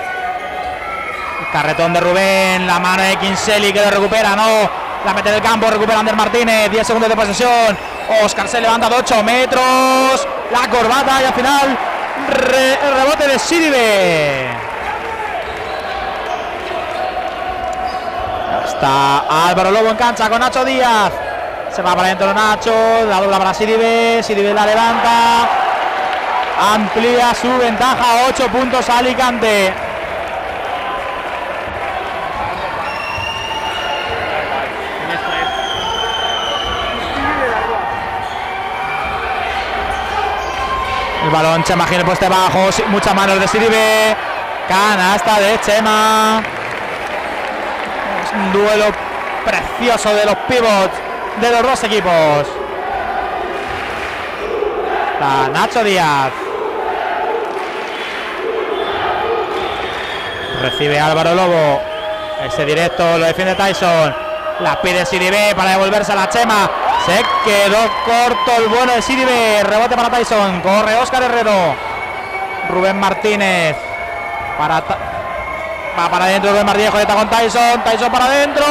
Carretón de Rubén. La mano de Kinseli que lo recupera. No. La mete del campo. Recupera Ander Martínez. 10 segundos de posesión. Oscar se levanta de 8 metros. La corbata y al final re- rebote de Siribe. Está Álvaro Lobo en cancha con Nacho Díaz. Se va para adentro Nacho. La dobla para Siribe. Siribe la levanta. Amplía su ventaja. 8 puntos Alicante. El balón Chema Gil puesto bajo, muchas manos de Siribe. Canasta de Chema. Un duelo precioso de los pivots de los dos equipos. La Nacho Díaz. Recibe Álvaro Lobo. Ese directo lo defiende Tyson. La pide Siribe para devolverse a la Chema. Se quedó corto el bueno de Siribe. Rebote para Tyson. Corre Oscar Herrero. Rubén Martínez. Para Va para adentro Rubén Martínez. Conecta con Tyson. Tyson para adentro.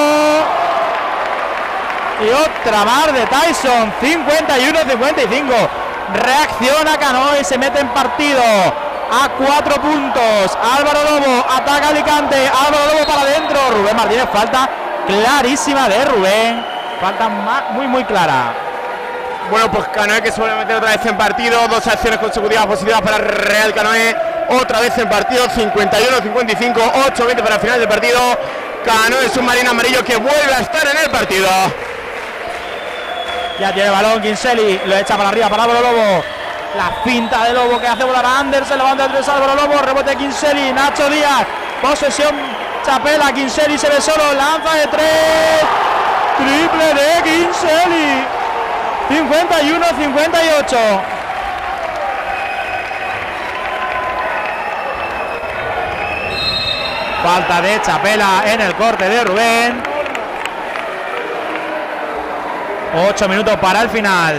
Y otra más de Tyson. 51-55. Reacciona Canoe y se mete en partido. A cuatro puntos. Álvaro Lobo ataca Alicante. Álvaro Lobo para adentro. Rubén Martínez falta clarísima de Rubén. Falta muy muy clara. Bueno, pues Canoe que se vuelve a meter otra vez en partido. Dos acciones consecutivas positivas para Real Canoe. Otra vez en partido. 51-55. 8-20 para el final del partido. Canoe submarino amarillo que vuelve a estar en el partido. Ya tiene el balón Kinseli, lo echa para arriba para Álvaro Lobo. La finta de Lobo que hace volar a Anders, se levanta el 3 Álvaro Lobo, rebote Kinseli, Nacho Díaz, posesión Chapela, Kinseli se ve solo, lanza de 3, triple de Kinseli, 51-58. Falta de Chapela en el corte de Rubén. 8 minutos para el final.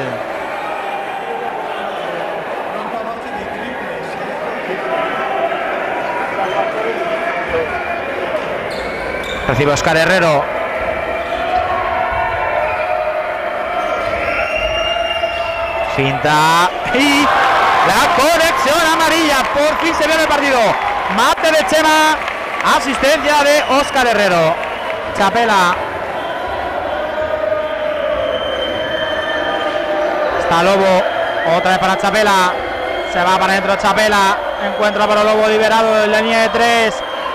Recibe Oscar Herrero. Finta y la conexión amarilla. Por fin se viene el partido. Mate de Chema. Asistencia de Oscar Herrero. Chapela Está Lobo, otra vez para Chapela. Se va para adentro Chapela. Encuentra para Lobo liberado en la línea de tres.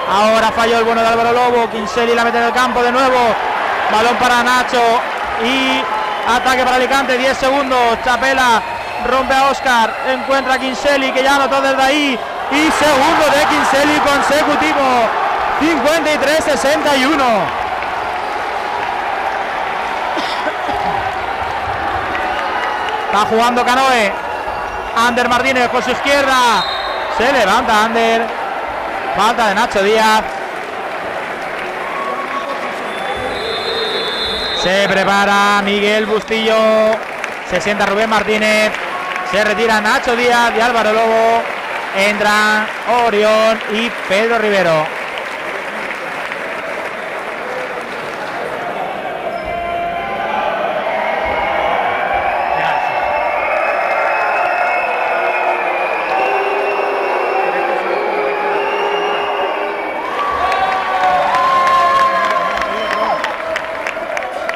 Ahora falló el bueno de Álvaro Lobo. Kinseli la mete en el campo de nuevo. Balón para Nacho. Y ataque para Alicante. 10 segundos. Chapela rompe a Oscar. Encuentra a Kinseli que ya anotó desde ahí. Y segundo de Kinseli consecutivo. 53-61. Está jugando Canoe. Ander Martínez por su izquierda. Se levanta Ander. Falta de Nacho Díaz. Se prepara Miguel Bustillo. Se sienta Rubén Martínez. Se retira Nacho Díaz y Álvaro Lobo. Entran Orión y Pedro Rivero.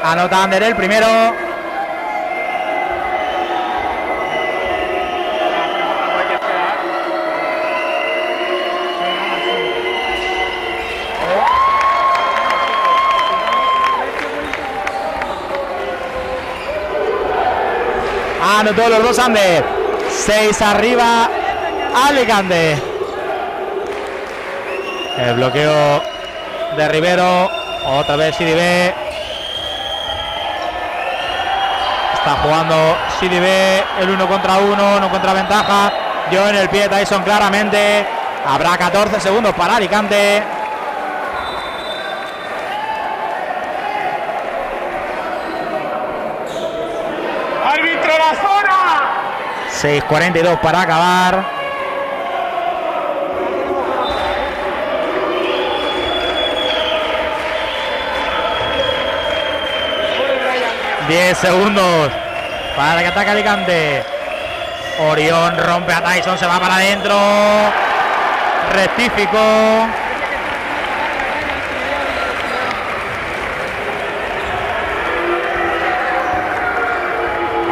Anota Ander el primero. Anotó los dos Ander. Seis arriba Alicante. El bloqueo de Rivero. Otra vez Sidibe. Está jugando Sidibe el uno contra uno, no contra ventaja. Yo en el pie Tyson claramente. Habrá 14 segundos para Alicante. ¡Árbitro la zona! 6.42 para acabar. Diez segundos para que ataque Alicante. Orión rompe a Tyson, se va para adentro. Rectificó.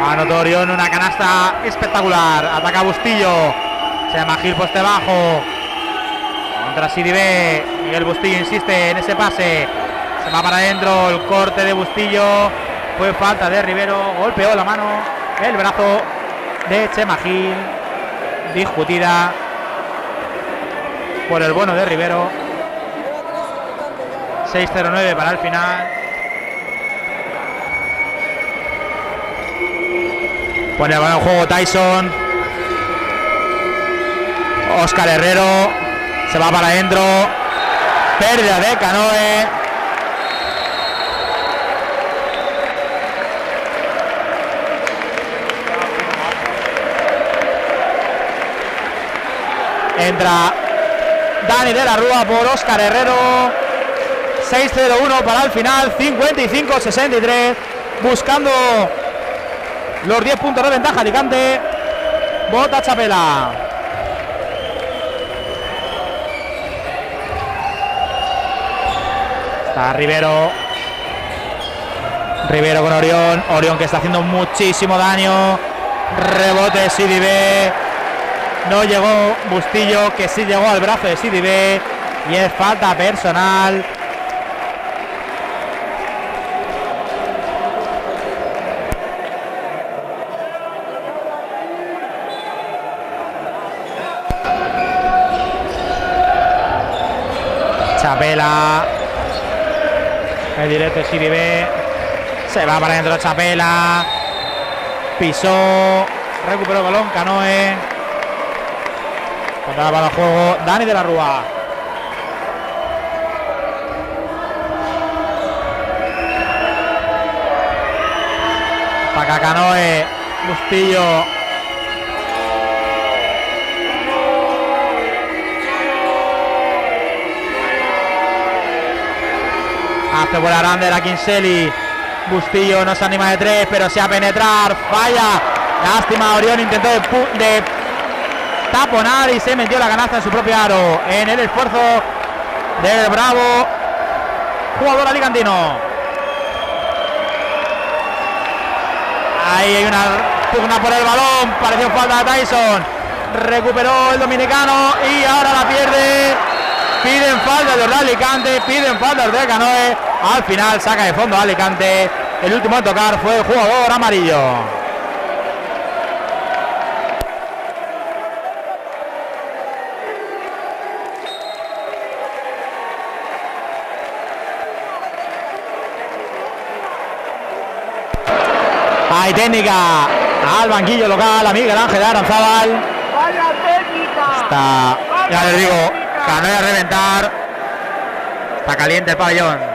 Anotó Orión una canasta espectacular. Ataca Bustillo. Se llama Gil poste bajo. Contra. Miguel Bustillo insiste en ese pase. Se va para adentro. El corte de Bustillo. Fue falta de Rivero, golpeó la mano, el brazo de Chema Gil, discutida por el bono de Rivero. 6-0-9 para el final. Pone el balón juego Tyson. Oscar Herrero se va para adentro. Pérdida de Canoe. Entra Dani de la Rúa por Oscar Herrero. 6-0-1 para el final. 55-63. Buscando los 10 puntos de ventaja Alicante. Bota Chapela. Está Rivero. Rivero con Orión. Orión que está haciendo muchísimo daño. Rebote Sidibé. No llegó Bustillo, que sí llegó al brazo de Sidibé. Y es falta personal. Chapela. El directo de Sidibé. Se va para adentro Chapela. Pisó. Recuperó balón Canoe. Contra el juego. Dani de la Rúa. Paca Canoe. Bustillo. Hace volar Ander a Kinseli. Bustillo no se anima de tres, pero se a penetrar. Falla. Lástima, Orión intentó de, de taponar y se metió la canasta en su propio aro. En el esfuerzo del Bravo. Jugador alicantino. Ahí hay una pugna por el balón. Pareció falta de Tyson. Recuperó el dominicano y ahora la pierde. Piden falta de Alicante, piden falta de Canoe. Al final saca de fondo Alicante. El último en tocar fue el jugador amarillo. Hay técnica al banquillo local, a Miguel Ángel Aranzábal. ¡Vaya técnica! Está, ya les digo, Canoe a reventar. Está caliente el pabellón.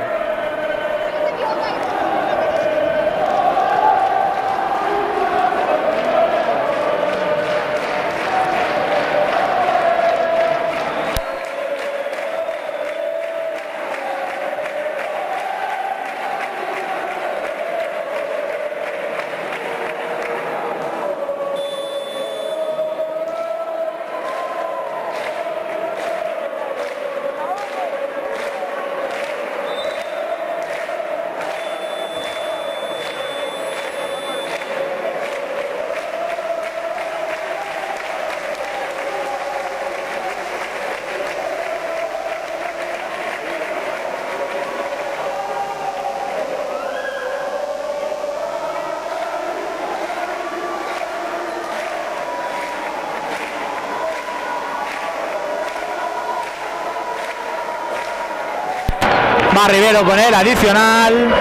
Rivero con el adicional.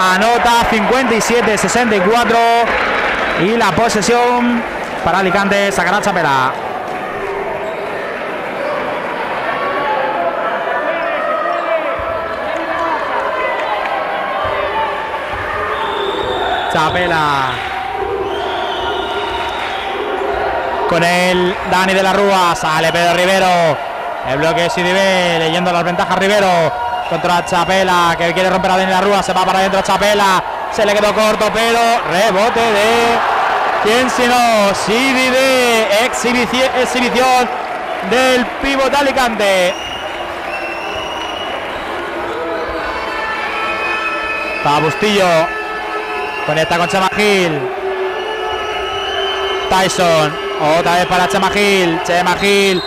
Anota 57-64 y la posesión para Alicante sacará Chapela. Chapela. Con él Dani de la Rúa, sale Pedro Rivero. El bloque de Sidibé, leyendo las ventajas Rivero contra Chapela, que quiere romper a Dani de la Rúa, se va para adentro Chapela, se le quedó corto, pero rebote de quién si no, Sidibé, exhibici- exhibición del pívot de Alicante. Para Bustillo, conecta con Chema Gil. Tyson, otra vez para Chema Gil, Chema Gil.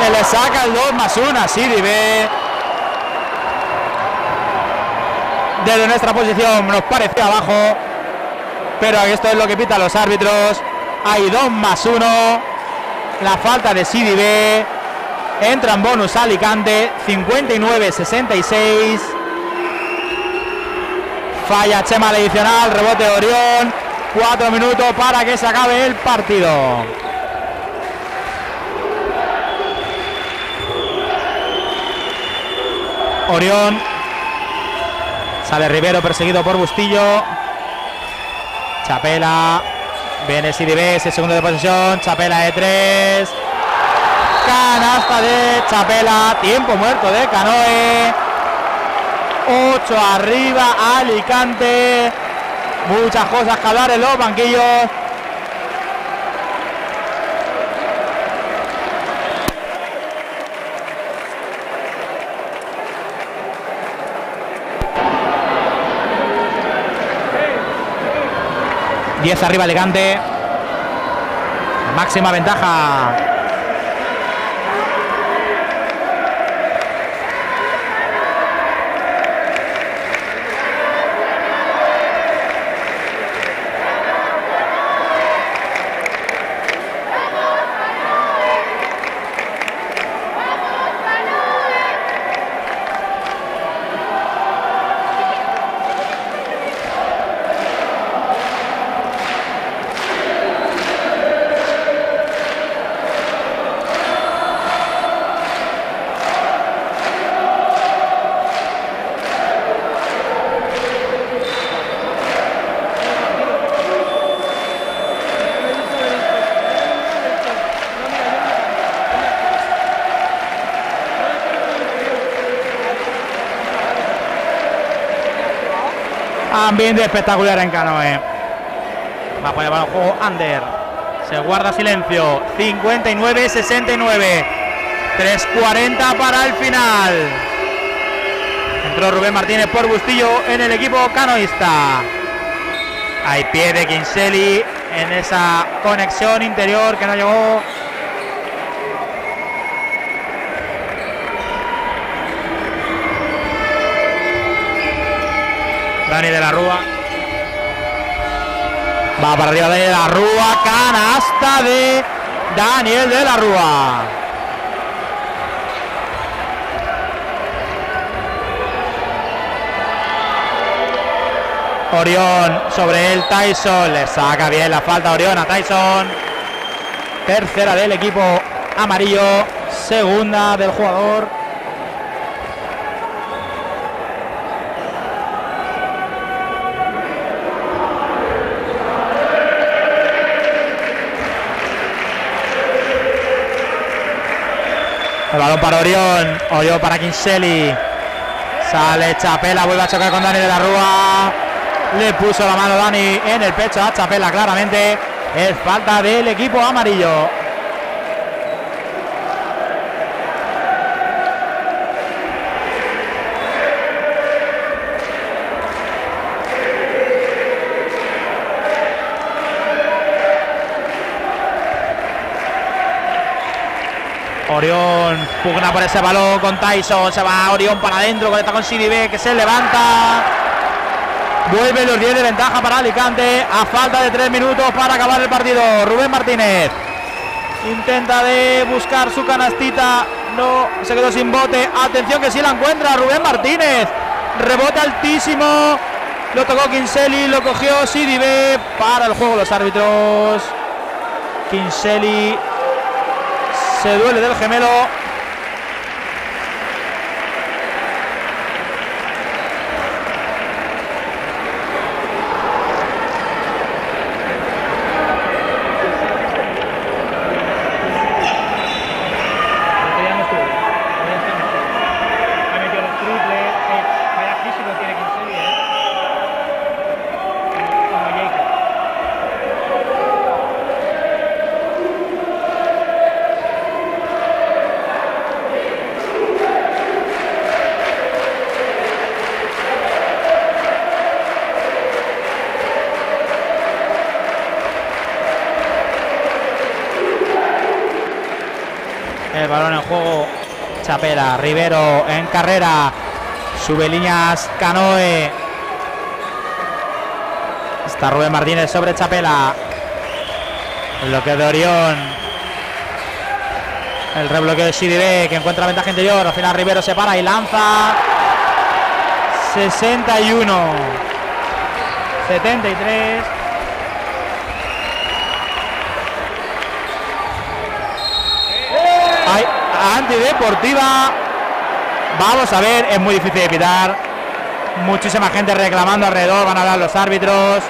Que le saca el 2 más 1 a Sidibé. Desde nuestra posición nos parece abajo. Pero esto es lo que pitan los árbitros. Hay 2 más 1. La falta de Sidibé. Entra en bonus Alicante. 59-66. Falla Chema el adicional. Rebote Orión. Cuatro minutos para que se acabe el partido. Orión. Sale Rivero perseguido por Bustillo. Chapela. Viene Sidibés, el segundo de posesión. Chapela de tres. Canasta de Chapela. Tiempo muerto de Canoe. 8 arriba Alicante. Muchas cosas que hablar en los banquillos. Diez arriba Alicante. Máxima ventaja Ambiente espectacular en Canoe. Va a poner el juego Under. Se guarda silencio. 59-69. 3.40 para el final. Entró Rubén Martínez por Bustillo en el equipo canoísta. Hay pie de Kinseli en esa conexión interior que no llegó. Dani de la Rúa. Va para arriba de la Rúa. Canasta de Daniel de la Rúa. Orión sobre el Tyson. Le saca bien la falta Orión a Tyson. Tercera del equipo amarillo. Segunda del jugador. El balón para Orión. Orión para Kinseli. Sale Chapela. Vuelve a chocar con Dani de la Rúa. Le puso la mano Dani en el pecho a Chapela claramente. Es falta del equipo amarillo. Orión pugna por ese balón con Tyson. Se va Orión para adentro. Conecta con CDB que se levanta. Vuelve los 10 de ventaja para Alicante. A falta de 3 minutos para acabar el partido. Rubén Martínez intenta de buscar su canastita. No se quedó sin bote. Atención que sí la encuentra Rubén Martínez. Rebote altísimo. Lo tocó Kinseli. Lo cogió CDB para el juego los árbitros. Kinseli se duele del gemelo. Porque ya no estuvo. Ya está mejor. Ha metido los triples. Eh, vaya físico tiene Kinsey, eh. Como Jacob. El balón en juego. Rivero en carrera. Sube líneas Canoe. Está Rubén Martínez sobre Chapela. El bloqueo de Orión. El rebloqueo de Sidibé que encuentra ventaja interior. Al final Rivero se para y lanza. 61. 73. Hay antideportiva. Vamos a ver, es muy difícil de pitar. Muchísima gente reclamando alrededor, van a hablar los árbitros.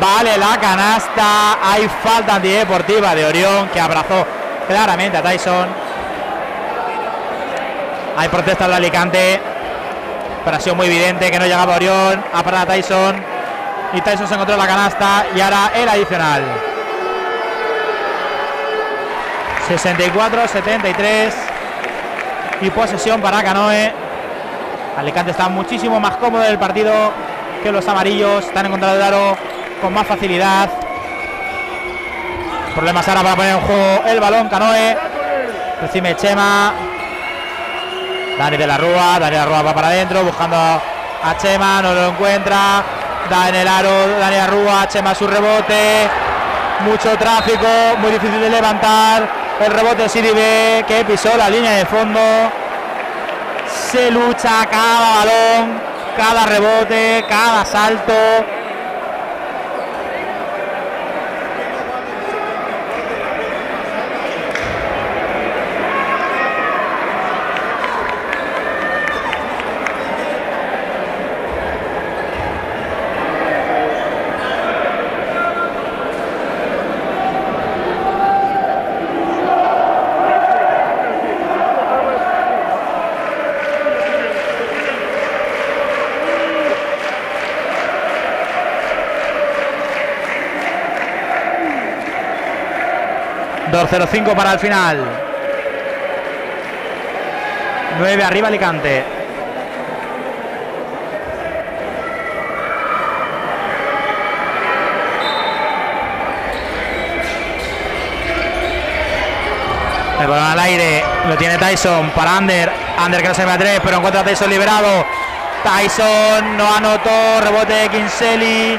Vale la canasta. Hay falta antideportiva de Orión que abrazó claramente a Tyson. Hay protesta de Alicante. Pero ha sido muy evidente que no llegaba Orión a parar a Tyson. Y Tyson se encontró en la canasta y ahora el adicional. 64-73. Y posesión para Canoe. Alicante está muchísimo más cómodo del partido que los amarillos. Están encontrando el aro con más facilidad. Problemas ahora para poner en juego el balón Canoe. Recibe Chema. Dani de la Rúa. Dani de va para adentro buscando a Chema. No lo encuentra. Da en el aro Dani de. Chema su rebote. Mucho tráfico. Muy difícil de levantar. El rebote Siribe que pisó la línea de fondo. Se lucha cada balón, cada rebote, cada salto. ...2.05 para el final... ...9 arriba Alicante... El balón al aire, lo tiene Tyson para Ander. Ander que no se me atreve, pero encuentra a Tyson liberado. Tyson no anotó, rebote de Kinseli.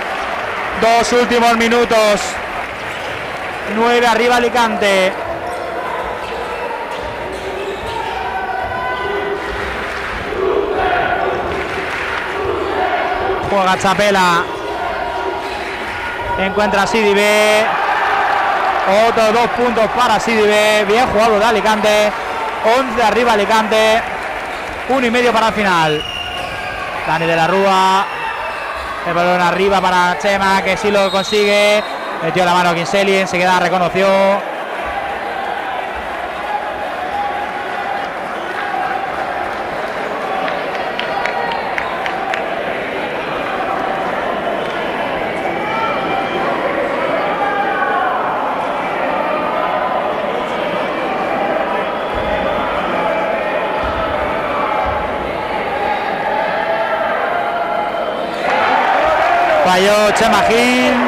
Dos últimos minutos. 9 arriba Alicante. Juega Chapela. Encuentra a Sidi B. Otros dos puntos para Sidi B. Bien jugado de Alicante. 11 arriba Alicante. Uno y medio para el final. Dani de la Rúa. El balón arriba para Chema, que sí lo consigue. Metió la mano a Kinseli, enseguida reconoció. Falló Chema Gil.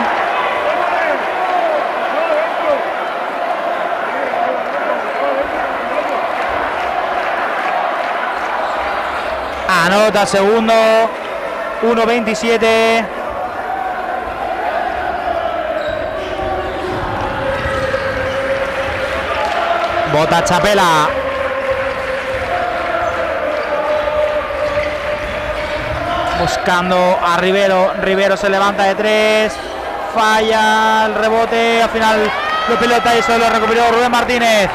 Anota segundo. 1.27. Bota Chapela. Buscando a Rivero. Rivero se levanta de tres. Falla el rebote. Al final lo pelota y se lo recuperó Rubén Martínez.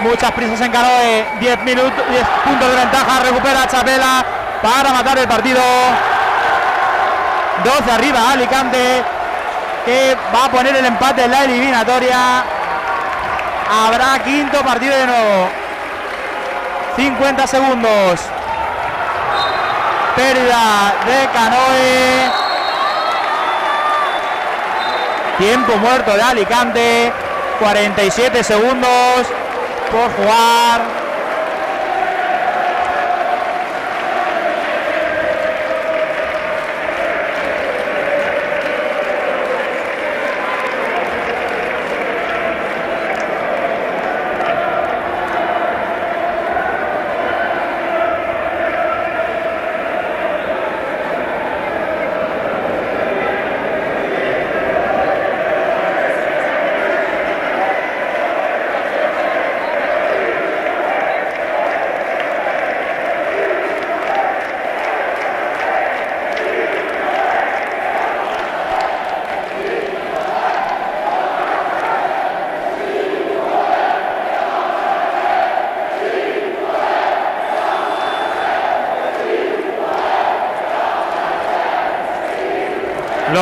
Muchas prisas en Canoe. 10 minutos, 10 puntos de ventaja. Recupera Chapela para matar el partido. 12 arriba Alicante. Que va a poner el empate en la eliminatoria. Habrá quinto partido de nuevo. 50 segundos. Pérdida de Canoe. Tiempo muerto de Alicante. 47 segundos por jugar.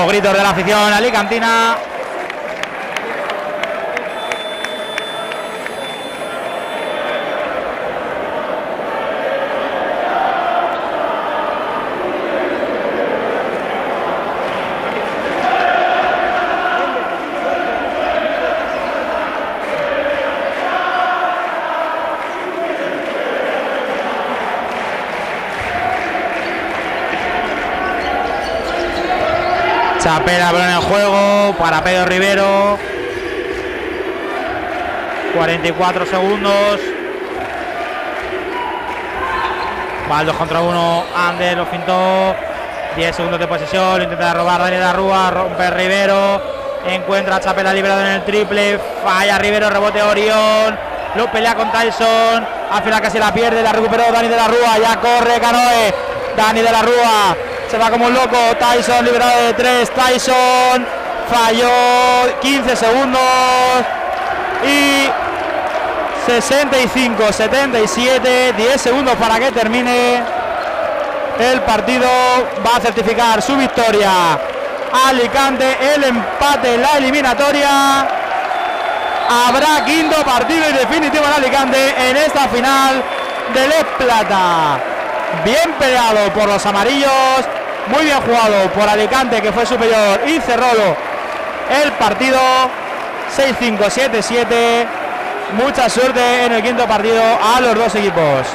Gritos de la afición alicantina. Chapela balón en el juego para Pedro Rivero. 44 segundos. 2 contra 1. Ander lo pintó. 10 segundos de posesión. Intenta robar Daniel Arrúa. Rompe Rivero. Encuentra Chapela liberado en el triple. Falla Rivero. Rebote Orión. Lo pelea con Tyson. Al final casi la pierde. La recuperó Dani de la Rúa. Ya corre Canoe. Dani de la Rúa. Se va como un loco. Tyson liberado de 3. Tyson falló 15 segundos. Y 65, 77, 10 segundos para que termine el partido. Va a certificar su victoria. Alicante, el empate la eliminatoria. Habrá quinto partido y definitivo en Alicante en esta final de Les Plata. Bien peleado por los amarillos, muy bien jugado por Alicante que fue superior y cerró el partido 6-5, 7-7. Mucha suerte en el quinto partido a los dos equipos.